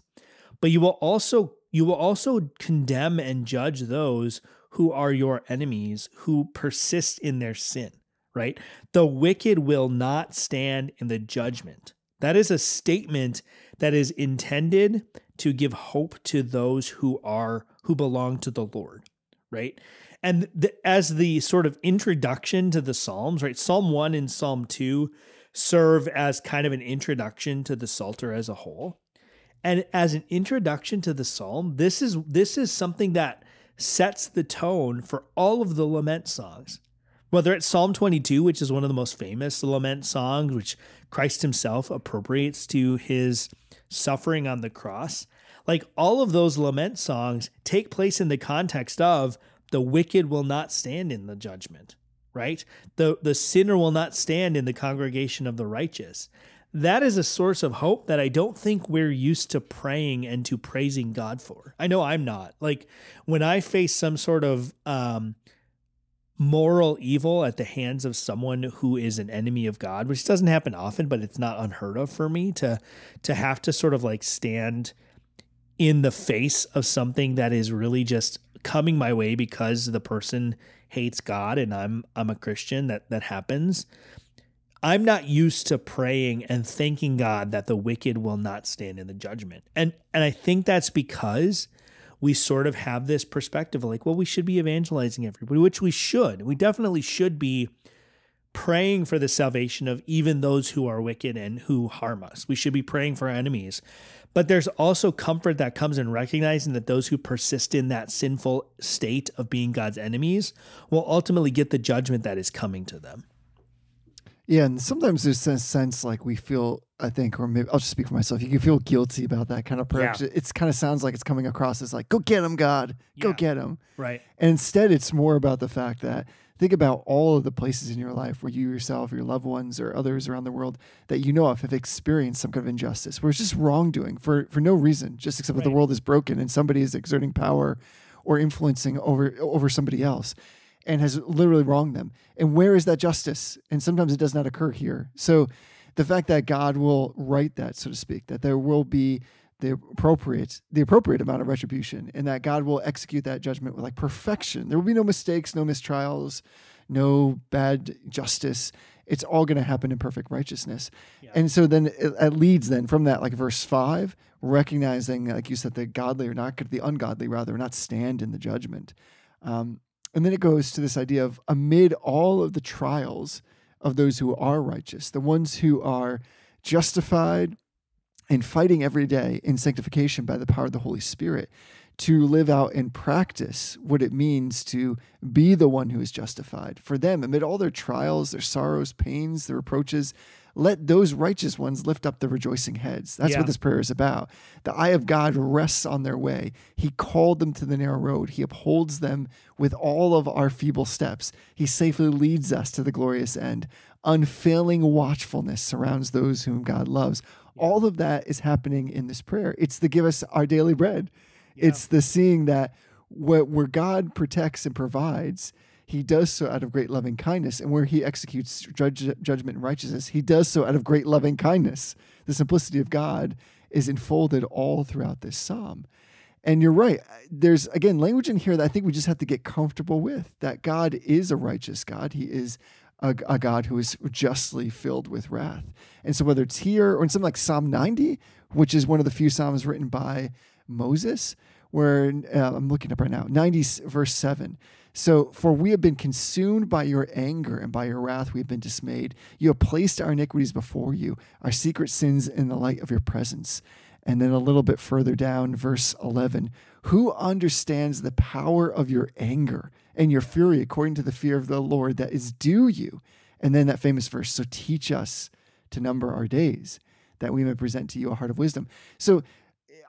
But you will also you will also condemn and judge those who are your enemies who persist in their sin, right? The wicked will not stand in the judgment. That is a statement that is intended to give hope to those who are who belong to the Lord, right? And the, as the sort of introduction to the Psalms, right? Psalm 1 and Psalm 2 serve as kind of an introduction to the Psalter as a whole. And as an introduction to the psalm, this is this is something that sets the tone for all of the lament songs. Whether it's Psalm 22, which is one of the most famous lament songs, which Christ himself appropriates to his suffering on the cross, like all of those lament songs take place in the context of the wicked will not stand in the judgment, right? The the sinner will not stand in the congregation of the righteous that is a source of hope that I don't think we're used to praying and to praising God for. I know I'm not. Like when I face some sort of um, moral evil at the hands of someone who is an enemy of God, which doesn't happen often, but it's not unheard of for me to to have to sort of like stand in the face of something that is really just coming my way because the person hates God and I'm I'm a Christian that that happens. I'm not used to praying and thanking God that the wicked will not stand in the judgment. And and I think that's because we sort of have this perspective of like, well, we should be evangelizing everybody, which we should. We definitely should be praying for the salvation of even those who are wicked and who harm us. We should be praying for our enemies. But there's also comfort that comes in recognizing that those who persist in that sinful state of being God's enemies will ultimately get the judgment that is coming to them. Yeah, and sometimes there's a sense like we feel, I think, or maybe I'll just speak for myself. You can feel guilty about that kind of prayer. Yeah. It's kind of sounds like it's coming across as like, "Go get him, God, go Yeah. get him." Right. And instead, it's more about the fact that think about all of the places in your life where you yourself, your loved ones, or others around the world that you know of have experienced some kind of injustice, where it's just wrongdoing for for no reason, just except that the world is broken and somebody is exerting power or influencing over over somebody else and has literally wronged them. And where is that justice? And sometimes it does not occur here. So the fact that God will write that, so to speak, that there will be the appropriate the appropriate amount of retribution and that God will execute that judgment with like perfection. There will be no mistakes, no mistrials, no bad justice. It's all going to happen in perfect righteousness. And so then it, it leads then from that like verse 5 recognizing like you said the godly are not the ungodly rather not stand in the judgment. Um, and then it goes to this idea of amid all of the trials of those who are righteous, the ones who are justified and fighting every day in sanctification by the power of the Holy Spirit, to live out and practice what it means to be the one who is justified. For them, amid all their trials, their sorrows, pains, their reproaches, let those righteous ones lift up the rejoicing heads. That's Yeah. what this prayer is about. The eye of God rests on their way. He called them to the narrow road. He upholds them with all of our feeble steps. He safely leads us to the glorious end. Unfailing watchfulness surrounds those whom God loves. All of that is happening in this prayer. It's the give us our daily bread. It's the seeing that where God protects and provides, he does so out of great loving kindness. And where he executes judge, judgment and righteousness, he does so out of great loving kindness. The simplicity of God is enfolded all throughout this psalm. And you're right. There's, again, language in here that I think we just have to get comfortable with that God is a righteous God. He is a, a God who is justly filled with wrath. And so, whether it's here or in something like Psalm 90, which is one of the few Psalms written by Moses, where uh, I'm looking up right now, 90 verse 7. So, for we have been consumed by your anger and by your wrath, we have been dismayed. You have placed our iniquities before you, our secret sins in the light of your presence. And then a little bit further down, verse 11 Who understands the power of your anger and your fury according to the fear of the Lord that is due you? And then that famous verse So teach us to number our days, that we may present to you a heart of wisdom. So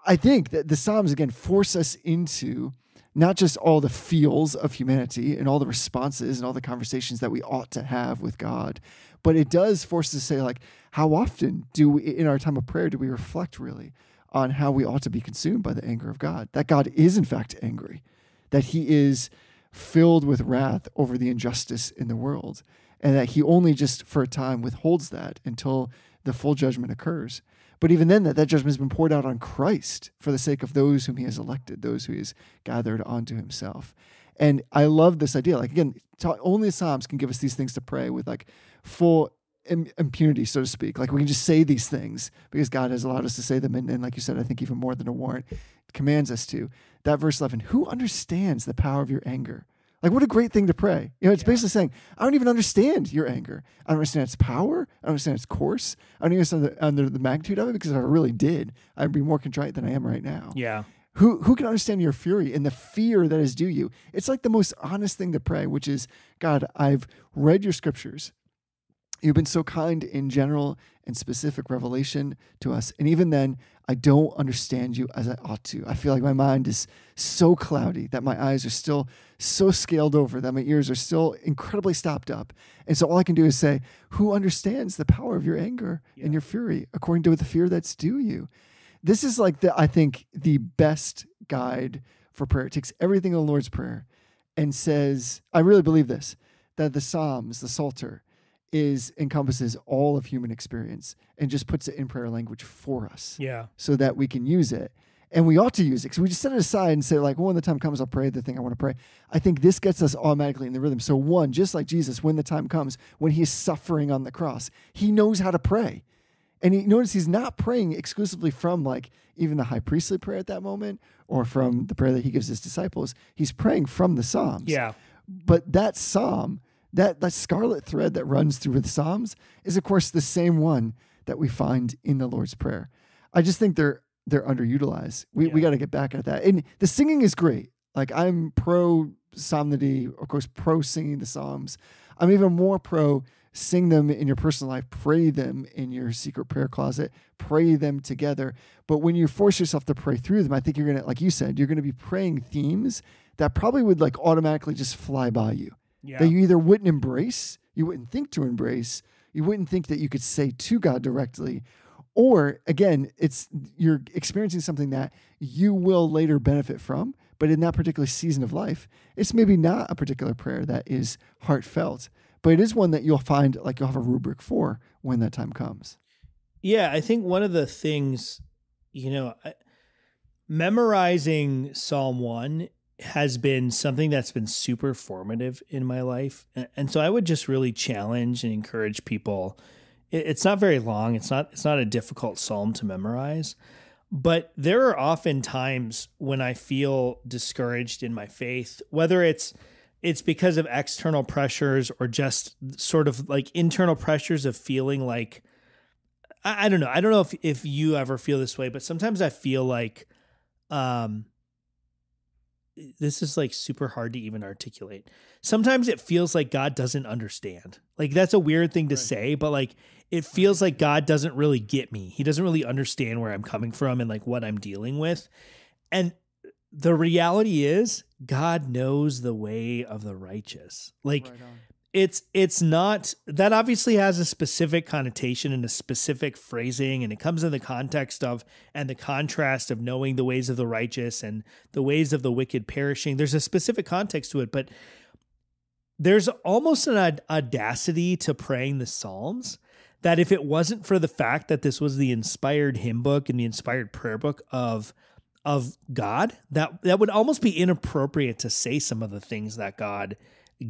I think that the Psalms, again, force us into not just all the feels of humanity and all the responses and all the conversations that we ought to have with God, but it does force us to say, like, how often do we, in our time of prayer, do we reflect really on how we ought to be consumed by the anger of God? That God is, in fact, angry, that he is filled with wrath over the injustice in the world, and that he only just for a time withholds that until the full judgment occurs. But even then, that, that judgment has been poured out on Christ for the sake of those whom he has elected, those who he has gathered onto himself. And I love this idea. Like, again, only Psalms can give us these things to pray with like full im- impunity, so to speak. Like we can just say these things because God has allowed us to say them. And, and like you said, I think even more than a warrant commands us to. That verse 11, who understands the power of your anger? Like, what a great thing to pray. You know, it's basically saying, I don't even understand your anger. I don't understand its power. I don't understand its course. I don't even understand the, under the magnitude of it because if I really did, I'd be more contrite than I am right now. Yeah. Who, who can understand your fury and the fear that is due you? It's like the most honest thing to pray, which is God, I've read your scriptures. You've been so kind in general and specific revelation to us. And even then, I don't understand you as I ought to. I feel like my mind is so cloudy that my eyes are still so scaled over, that my ears are still incredibly stopped up. And so all I can do is say, Who understands the power of your anger and your fury according to the fear that's due you? This is like the, I think, the best guide for prayer. It takes everything in the Lord's Prayer and says, I really believe this, that the Psalms, the Psalter, is encompasses all of human experience and just puts it in prayer language for us Yeah. so that we can use it. And we ought to use it because we just set it aside and say, like, well, when the time comes, I'll pray the thing I want to pray. I think this gets us automatically in the rhythm. So, one, just like Jesus, when the time comes, when he is suffering on the cross, he knows how to pray. And he notice he's not praying exclusively from like even the high priestly prayer at that moment or from the prayer that he gives his disciples. He's praying from the Psalms. Yeah. But that psalm, that that scarlet thread that runs through the Psalms, is of course the same one that we find in the Lord's Prayer. I just think they're they're underutilized. We we got to get back at that. And the singing is great. Like I'm pro psalmody, of course, pro singing the Psalms. I'm even more pro sing them in your personal life, pray them in your secret prayer closet, pray them together. But when you force yourself to pray through them, I think you're gonna, like you said, you're gonna be praying themes that probably would like automatically just fly by you Yeah. that you either wouldn't embrace, you wouldn't think to embrace, you wouldn't think that you could say to God directly, or again, it's you're experiencing something that you will later benefit from, but in that particular season of life, it's maybe not a particular prayer that is heartfelt, but it is one that you'll find like you'll have a rubric for when that time comes. Yeah, I think one of the things, you know, I- memorizing Psalm 1 has been something that's been super formative in my life. And so I would just really challenge and encourage people. It's not very long. It's not it's not a difficult psalm to memorize. But there are often times when I feel discouraged in my faith, whether it's it's because of external pressures or just sort of like internal pressures of feeling like I, I don't know. I don't know if if you ever feel this way, but sometimes I feel like um this is like super hard to even articulate. Sometimes it feels like God doesn't understand. Like that's a weird thing to Right. say, but like it feels like God doesn't really get me. He doesn't really understand where I'm coming from and like what I'm dealing with. And the reality is God knows the way of the righteous. Like it's it's not that obviously has a specific connotation and a specific phrasing and it comes in the context of and the contrast of knowing the ways of the righteous and the ways of the wicked perishing. There's a specific context to it but there's almost an audacity to praying the psalms that if it wasn't for the fact that this was the inspired hymn book and the inspired prayer book of of God that that would almost be inappropriate to say some of the things that God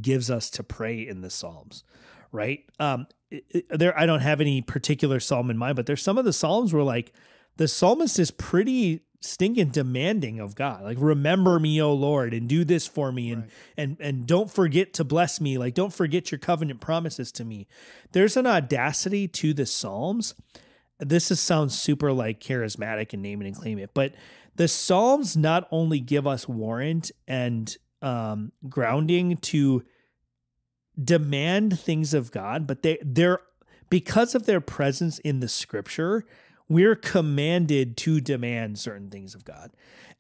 gives us to pray in the Psalms, right? Um, it- it- there, I don't have any particular psalm in mind, but there's some of the psalms where like the psalmist is pretty stinking demanding of God, like remember me, O Lord, and do this for me, and Right. and and don't forget to bless me, like don't forget your covenant promises to me. There's an audacity to the psalms. This is, sounds super like charismatic and name it and claim it, but the psalms not only give us warrant and um, grounding to demand things of God, but they they're because of their presence in the scripture, we're commanded to demand certain things of God.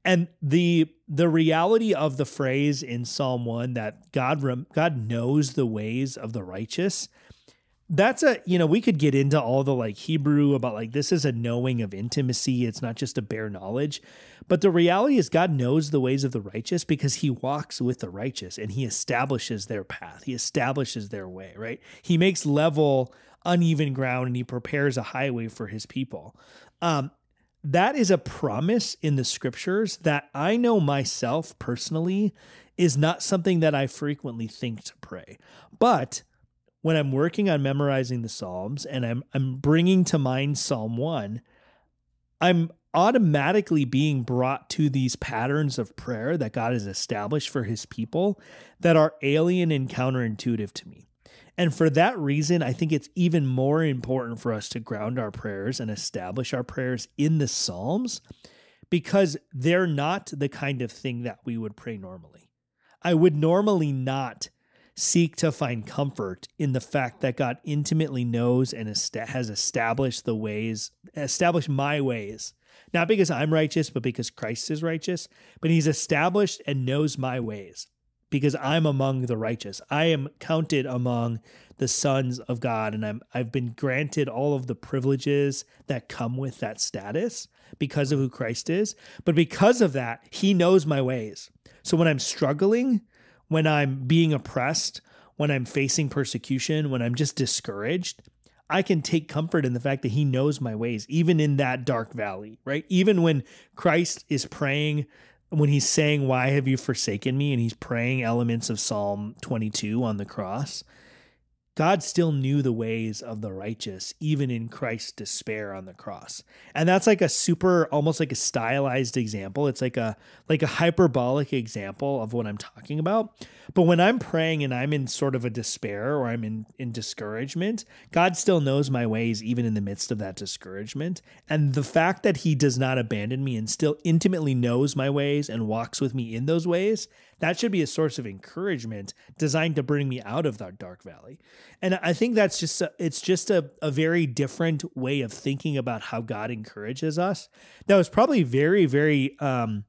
And the the reality of the phrase in Psalm 1 that God God knows the ways of the righteous that's a you know we could get into all the like hebrew about like this is a knowing of intimacy. It's not just a bare knowledge. But the reality is god knows the ways of the righteous because he walks with the righteous and he establishes their path. He establishes their way right? He makes level uneven ground and he prepares a highway for his people. Um that is a promise in the scriptures that i know myself personally is not something that i frequently think to pray. But when I'm working on memorizing the Psalms and I'm I'm bringing to mind Psalm 1, I'm automatically being brought to these patterns of prayer that God has established for his people that are alien and counterintuitive to me. And for that reason, I think it's even more important for us to ground our prayers and establish our prayers in the Psalms because they're not the kind of thing that we would pray normally. I would normally not seek to find comfort in the fact that God intimately knows and has established the ways, established my ways. Not because I'm righteous, but because Christ is righteous. But he's established and knows my ways because I'm among the righteous. I am counted among the sons of God, and I'm I've been granted all of the privileges that come with that status because of who Christ is. But because of that, he knows my ways. So when I'm struggling, when I'm being oppressed, when I'm facing persecution, when I'm just discouraged, I can take comfort in the fact that he knows my ways, even in that dark valley, right? Even when Christ is praying, when he's saying, Why have you forsaken me? And he's praying elements of Psalm 22 on the cross. God still knew the ways of the righteous, even in Christ's despair on the cross. And that's like a super, almost like a stylized example. It's like a like a hyperbolic example of what I'm talking about. But when I'm praying and I'm in sort of a despair or I'm in, in discouragement, God still knows my ways, even in the midst of that discouragement. And the fact that He does not abandon me and still intimately knows my ways and walks with me in those ways, that should be a source of encouragement designed to bring me out of that dark valley. And I think that's just a, it's just a, a very different way of thinking about how God encourages us. That was probably very, very um,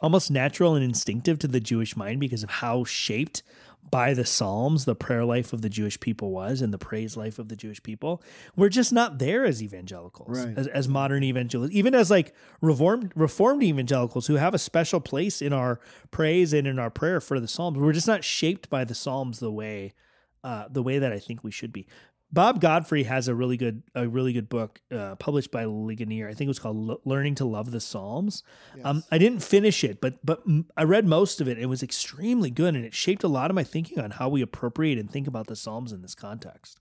almost natural and instinctive to the Jewish mind because of how shaped by the Psalms the prayer life of the Jewish people was and the praise life of the Jewish people. We're just not there as evangelicals, Right. as, as modern evangelicals, even as like reformed reformed evangelicals who have a special place in our praise and in our prayer for the Psalms. We're just not shaped by the Psalms the way uh, the way that I think we should be. Bob Godfrey has a really good a really good book uh, published by Ligonier. I think it was called L- "Learning to Love the Psalms." Um, I didn't finish it, but but I read most of it. It was extremely good, and it shaped a lot of my thinking on how we appropriate and think about the Psalms in this context.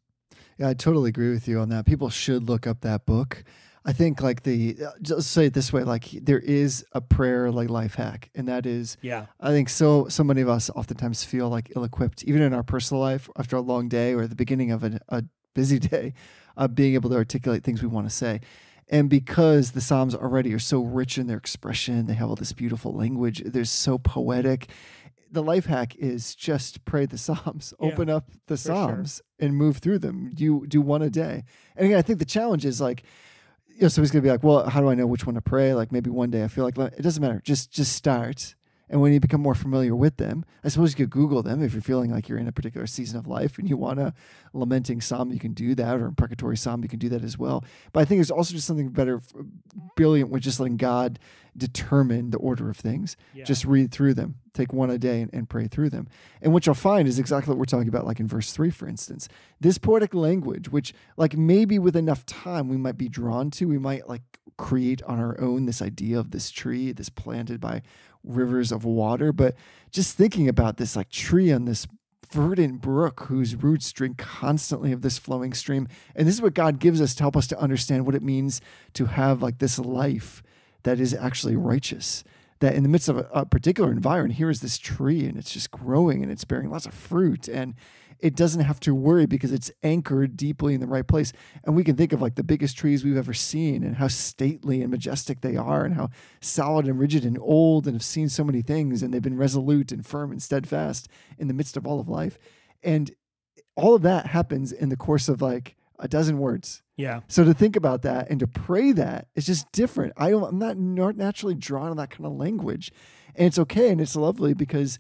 Yeah, I totally agree with you on that. People should look up that book. I think like the uh, just say it this way, like there is a prayer like life hack, and that is Yeah, I think so. So many of us oftentimes feel like ill-equipped, even in our personal life, after a long day or the beginning of a, a busy day, of being able to articulate things we want to say. And because the Psalms already are so rich in their expression, they have all this beautiful language. They're so poetic. The life hack is just pray the Psalms, Yeah, open up the sure. Psalms, and move through them. You do one a day. And again, I think the challenge is like you know, somebody's gonna be like, well, how do I know which one to pray? Like maybe one day I feel like it doesn't matter. Just just start. And when you become more familiar with them, I suppose you could Google them if you're feeling like you're in a particular season of life and you want a lamenting psalm, you can do that, or a precatory psalm, you can do that as well. But I think there's also just something better, brilliant with just letting God determine the order of things. Yeah. Just read through them, take one a day and, and pray through them. And what you'll find is exactly what we're talking about, like in verse three, for instance. This poetic language, which, like, maybe with enough time we might be drawn to, we might like create on our own this idea of this tree, this planted by rivers of water. But just thinking about this, like, tree on this verdant brook whose roots drink constantly of this flowing stream. And this is what God gives us to help us to understand what it means to have like this life that is actually righteous. That in the midst of a, a particular environment, here is this tree and it's just growing and it's bearing lots of fruit and it doesn't have to worry because it's anchored deeply in the right place. And we can think of like the biggest trees we've ever seen and how stately and majestic they are and how solid and rigid and old and have seen so many things and they've been resolute and firm and steadfast in the midst of all of life. And all of that happens in the course of like a dozen words. yeah, So to think about that and to pray that is just different. I don't, I'm not not naturally drawn to that kind of language, and it's okay and it's lovely because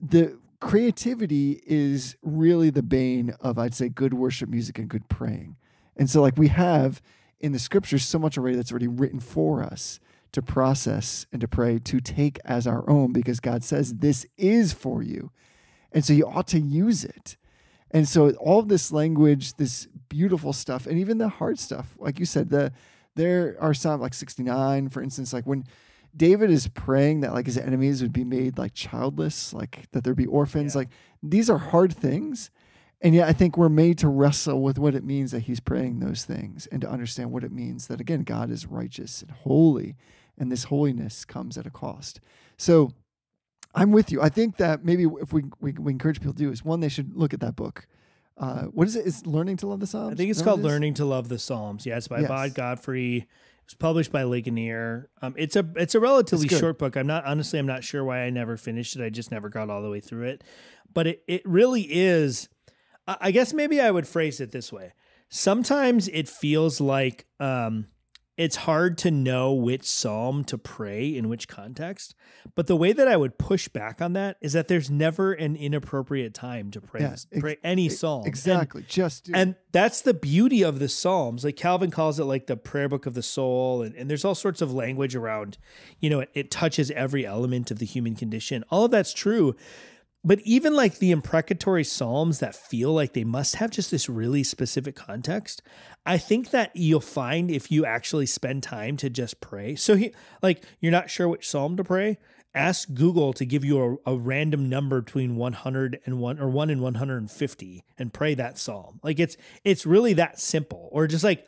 the creativity is really the bane of I'd say good worship music and good praying. And so like we have in the scriptures so much already that's already written for us to process and to pray to take as our own because God says this is for you. And so you ought to use it. And so all this language, this beautiful stuff, and even the hard stuff, like you said, the there are some like 69, for instance, like when David is praying that like his enemies would be made like childless, like that there'd be orphans, Yeah. like these are hard things. And yet, I think we're made to wrestle with what it means that he's praying those things and to understand what it means that, again, God is righteous and holy, and this holiness comes at a cost. So I'm with you. I think that maybe if we, we, we encourage people to do is one, they should look at that book. Uh, what is it? Is Learning to Love the Psalms? I think it's called it? Learning to Love the Psalms. Yeah, it's by Yes. Bob Godfrey. It was published by Ligonier. Um, it's a it's a relatively It's short book. I'm not honestly I'm not sure why I never finished it. I just never got all the way through it. But it it really is. I I guess maybe I would phrase it this way. Sometimes it feels like um, it's hard to know which psalm to pray in which context. But the way that I would push back on that is that there's never an inappropriate time to pray Yeah, pray any psalm. And- Exactly. Just do and that's the beauty of the Psalms. Like Calvin calls it like the prayer book of the soul. And, and there's all sorts of language around, you know, it, it touches every element of the human condition. All of that's true. But even like the imprecatory Psalms that feel like they must have just this really specific context, I think that you'll find if you actually spend time to just pray. So, he, like, you're not sure which Psalm to pray, ask Google to give you a, a random number between 100 and 1 or 1 and 150 and pray that psalm. Like it's it's really that simple. Or just like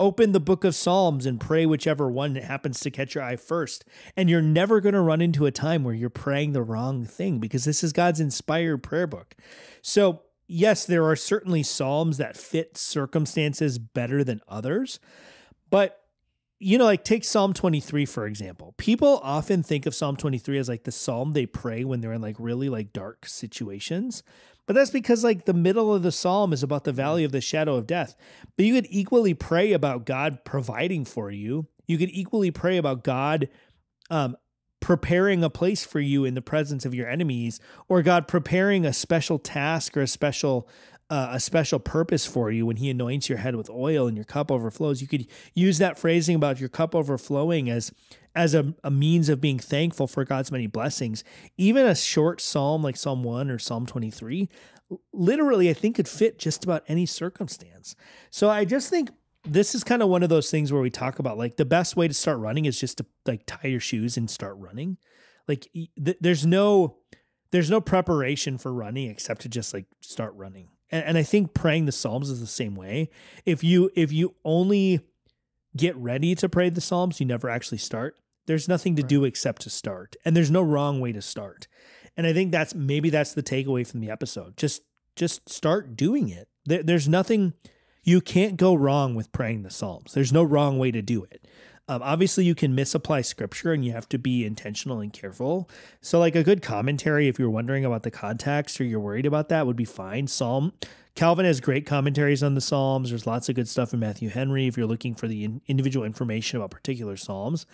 open the book of Psalms and pray whichever one happens to catch your eye first. And you're never going to run into a time where you're praying the wrong thing because this is God's inspired prayer book. So, yes, there are certainly psalms that fit circumstances better than others, but you know, like take Psalm 23, for example. People often think of Psalm 23 as like the psalm they pray when they're in like really like dark situations. But that's because like the middle of the psalm is about the valley of the shadow of death. But you could equally pray about God providing for you. You could equally pray about God um, preparing a place for you in the presence of your enemies, or God preparing a special task or a special a special purpose for you when He anoints your head with oil and your cup overflows. You could use that phrasing about your cup overflowing as as a, a means of being thankful for God's many blessings. Even a short psalm like Psalm one or Psalm twenty three, literally, I think could fit just about any circumstance. So I just think this is kind of one of those things where we talk about like the best way to start running is just to like tie your shoes and start running. Like th- there's no there's no preparation for running except to just like start running. And, and I think praying the Psalms is the same way. If you if you only get ready to pray the Psalms, you never actually start. There's nothing to do except to start. And there's no wrong way to start. And I think that's maybe that's the takeaway from the episode. Just just start doing it. There, there's nothing you can't go wrong with praying the Psalms. There's no wrong way to do it. Um, obviously, you can misapply scripture and you have to be intentional and careful. So, like a good commentary, if you're wondering about the context or you're worried about that, would be fine. Psalm Calvin has great commentaries on the Psalms. There's lots of good stuff in Matthew Henry if you're looking for the in- individual information about particular Psalms.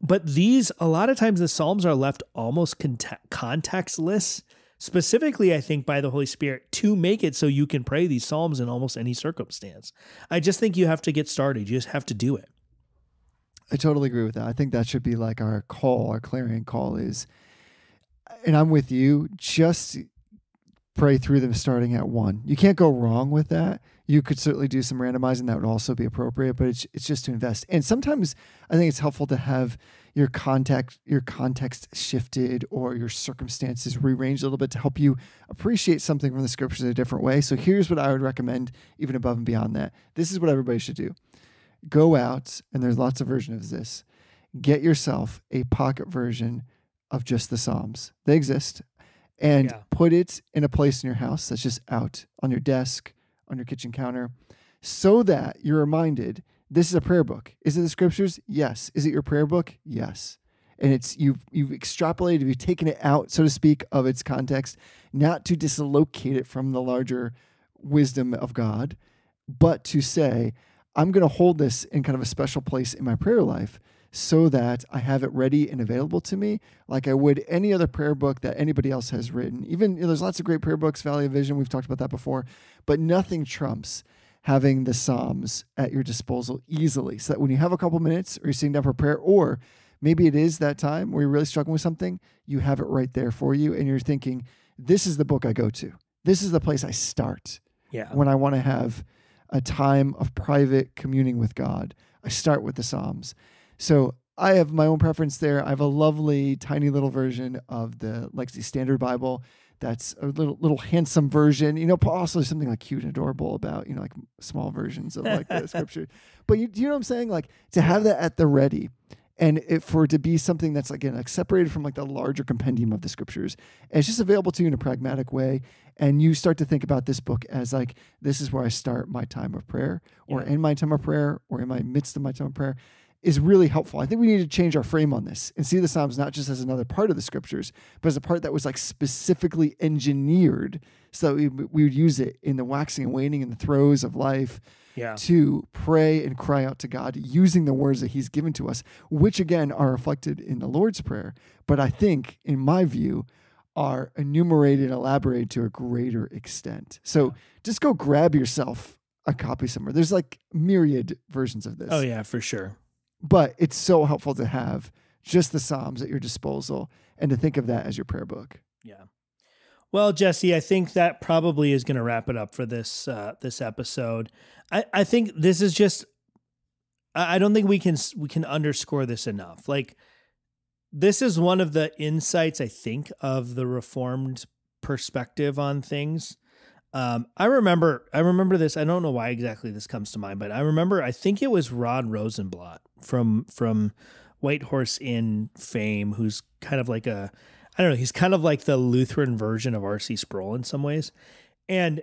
But these, a lot of times, the Psalms are left almost conte- contextless, specifically, I think, by the Holy Spirit to make it so you can pray these Psalms in almost any circumstance. I just think you have to get started. You just have to do it. I totally agree with that. I think that should be like our call, our clarion call is, and I'm with you, just pray through them starting at one. You can't go wrong with that. You could certainly do some randomizing that would also be appropriate, but it's it's just to invest. And sometimes I think it's helpful to have your contact your context shifted or your circumstances rearranged a little bit to help you appreciate something from the scriptures in a different way. So here's what I would recommend even above and beyond that. This is what everybody should do go out, and there's lots of versions of this. Get yourself a pocket version of just the Psalms. They exist. And Yeah. put it in a place in your house that's just out on your desk, on your kitchen counter, so that you're reminded this is a prayer book. Is it the scriptures? Yes. Is it your prayer book? Yes. And it's you've you've extrapolated, you've taken it out, so to speak, of its context, not to dislocate it from the larger wisdom of God, but to say, I'm going to hold this in kind of a special place in my prayer life so that I have it ready and available to me, like I would any other prayer book that anybody else has written. Even you know, there's lots of great prayer books, Valley of Vision, we've talked about that before, but nothing trumps having the Psalms at your disposal easily. So that when you have a couple minutes or you're sitting down for prayer, or maybe it is that time where you're really struggling with something, you have it right there for you, and you're thinking, this is the book I go to. This is the place I start Yeah. when I want to have a time of private communing with God. I start with the Psalms. So I have my own preference there. I have a lovely tiny little version of the Legacy Standard Bible that's a little little handsome version. You know, also something like cute and adorable about you know like small versions of like the scripture. But you, you know what I'm saying? Like to have that at the ready, and it, for it to be something that's again like separated from like the larger compendium of the scriptures, it's just available to you in a pragmatic way. And you start to think about this book as like this is where I start my time of prayer, or Yeah. in my time of prayer, or in my midst of my time of prayer is really helpful. I think we need to change our frame on this and see the Psalms not just as another part of the scriptures, but as a part that was like specifically engineered so that we, we would use it in the waxing and waning and the throes of life Yeah. to pray and cry out to God using the words that He's given to us, which again are reflected in the Lord's Prayer. But I think, in my view, are enumerated and elaborated to a greater extent. So just go grab yourself a copy somewhere. There's like myriad versions of this Oh yeah, for sure. but it's so helpful to have just the Psalms at your disposal and to think of that as your prayer book. Yeah. Well, Jesse, I think that probably is going to wrap it up for this uh, this episode. I, I think this is just. I don't think we can we can underscore this enough. Like, this is one of the insights I think of the Reformed perspective on things. Um, I remember I remember this. I don't know why exactly this comes to mind, but I remember I think it was Rod Rosenbladt from from White Horse Inn fame, who's kind of like a I don't know, he's kind of like the Lutheran version of R.C. Sproul in some ways. And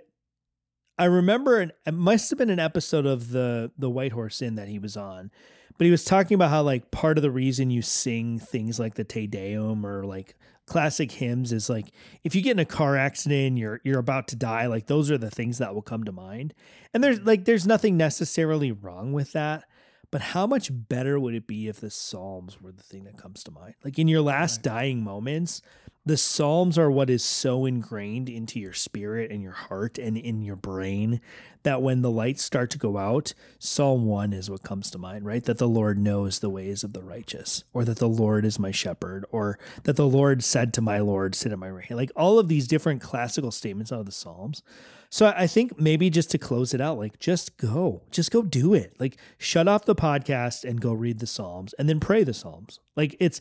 I remember an, it must have been an episode of the the White Horse Inn that he was on, but he was talking about how like part of the reason you sing things like the Te Deum or like classic hymns is like if you get in a car accident and you're you're about to die, like those are the things that will come to mind. And there's like there's nothing necessarily wrong with that. But how much better would it be if the Psalms were the thing that comes to mind? Like in your last dying moments, the Psalms are what is so ingrained into your spirit and your heart and in your brain that when the lights start to go out, Psalm 1 is what comes to mind, right? That the Lord knows the ways of the righteous, or that the Lord is my shepherd, or that the Lord said to my Lord, sit at my right hand. Like all of these different classical statements out of the Psalms. So I think maybe just to close it out, like just go, just go do it. Like shut off the podcast and go read the Psalms and then pray the Psalms. Like it's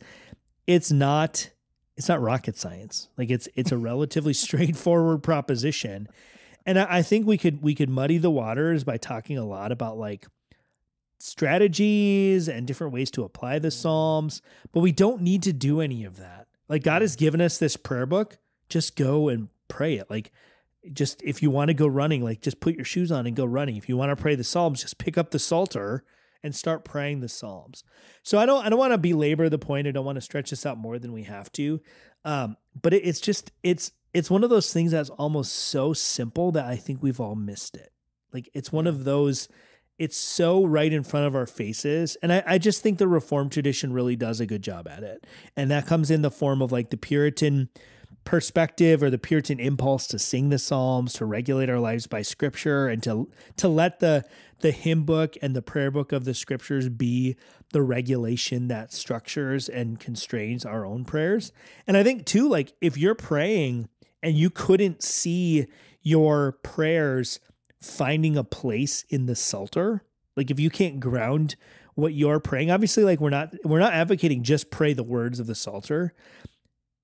it's not it's not rocket science. Like it's it's a relatively straightforward proposition. And I, I think we could we could muddy the waters by talking a lot about like strategies and different ways to apply the mm-hmm. Psalms, but we don't need to do any of that. Like God mm-hmm. has given us this prayer book, just go and pray it. Like just if you want to go running, like just put your shoes on and go running. If you want to pray the Psalms, just pick up the Psalter and start praying the Psalms. So I don't I don't want to belabor the point. I don't want to stretch this out more than we have to. Um, but it, it's just it's it's one of those things that's almost so simple that I think we've all missed it. Like it's one of those it's so right in front of our faces. And I, I just think the Reformed tradition really does a good job at it. And that comes in the form of like the Puritan perspective or the Puritan impulse to sing the Psalms, to regulate our lives by scripture, and to to let the the hymn book and the prayer book of the scriptures be the regulation that structures and constrains our own prayers. And I think too, like if you're praying and you couldn't see your prayers finding a place in the Psalter, like if you can't ground what you're praying, obviously like we're not we're not advocating just pray the words of the Psalter.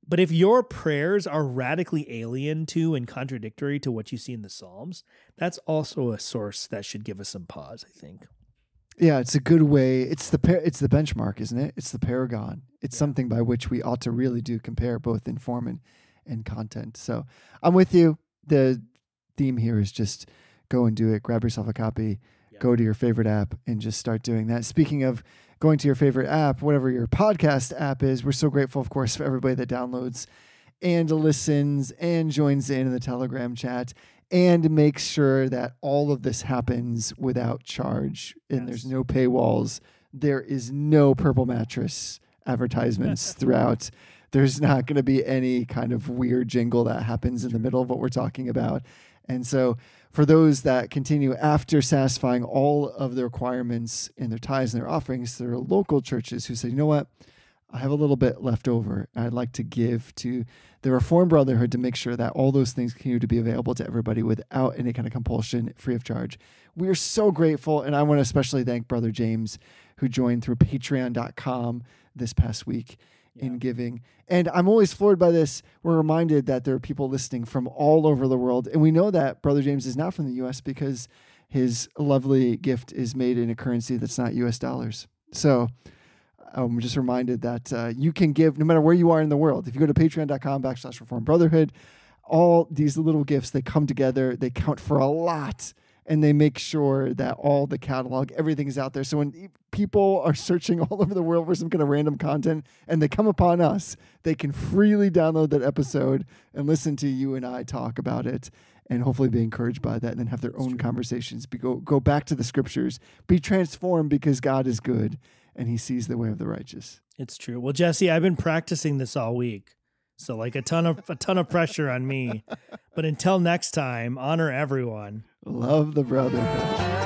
But if your prayers are radically alien to and contradictory to what you see in the Psalms, that's also a source that should give us some pause, I think. Yeah, it's a good way. It's the it's the benchmark, isn't it? It's the paragon. It's something by which we ought to really do compare both in form and, and content. So I'm with you. The theme here is just go and do it. Grab yourself a copy, Yeah. go to your favorite app, and just start doing that. Speaking of going to your favorite app, whatever your podcast app is, we're so grateful, of course, for everybody that downloads and listens and joins in in the Telegram chat and makes sure that all of this happens without charge and there's no paywalls. There is no purple mattress advertisements throughout. There's not going to be any kind of weird jingle that happens in the middle of what we're talking about. And so, for those that continue after satisfying all of the requirements in their tithes and their offerings, there are local churches who say, you know what? I have a little bit left over. I'd like to give to the Reformed Brotherhood to make sure that all those things continue to be available to everybody without any kind of compulsion, free of charge. We are so grateful. And I want to especially thank Brother James, who joined through patreon.com this past week. In giving. And I'm always floored by this. We're reminded that there are people listening from all over the world. And we know that Brother James is not from the US because his lovely gift is made in a currency that's not US dollars. So I'm just reminded that uh, you can give no matter where you are in the world. If you go to patreon.com backslash reform brotherhood, all these little gifts, they come together, they count for a lot and they make sure that all the catalog, everything is out there. So when people are searching all over the world for some kind of random content and they come upon us, they can freely download that episode and listen to you and I talk about it and hopefully be encouraged by that and then have their own conversations. Be, go, go back to the scriptures, be transformed because God is good and he sees the way of the righteous. It's true. Well, Jesse, I've been practicing this all week. So like a ton of a ton of pressure on me. But until next time, honor everyone. Love the brotherhood.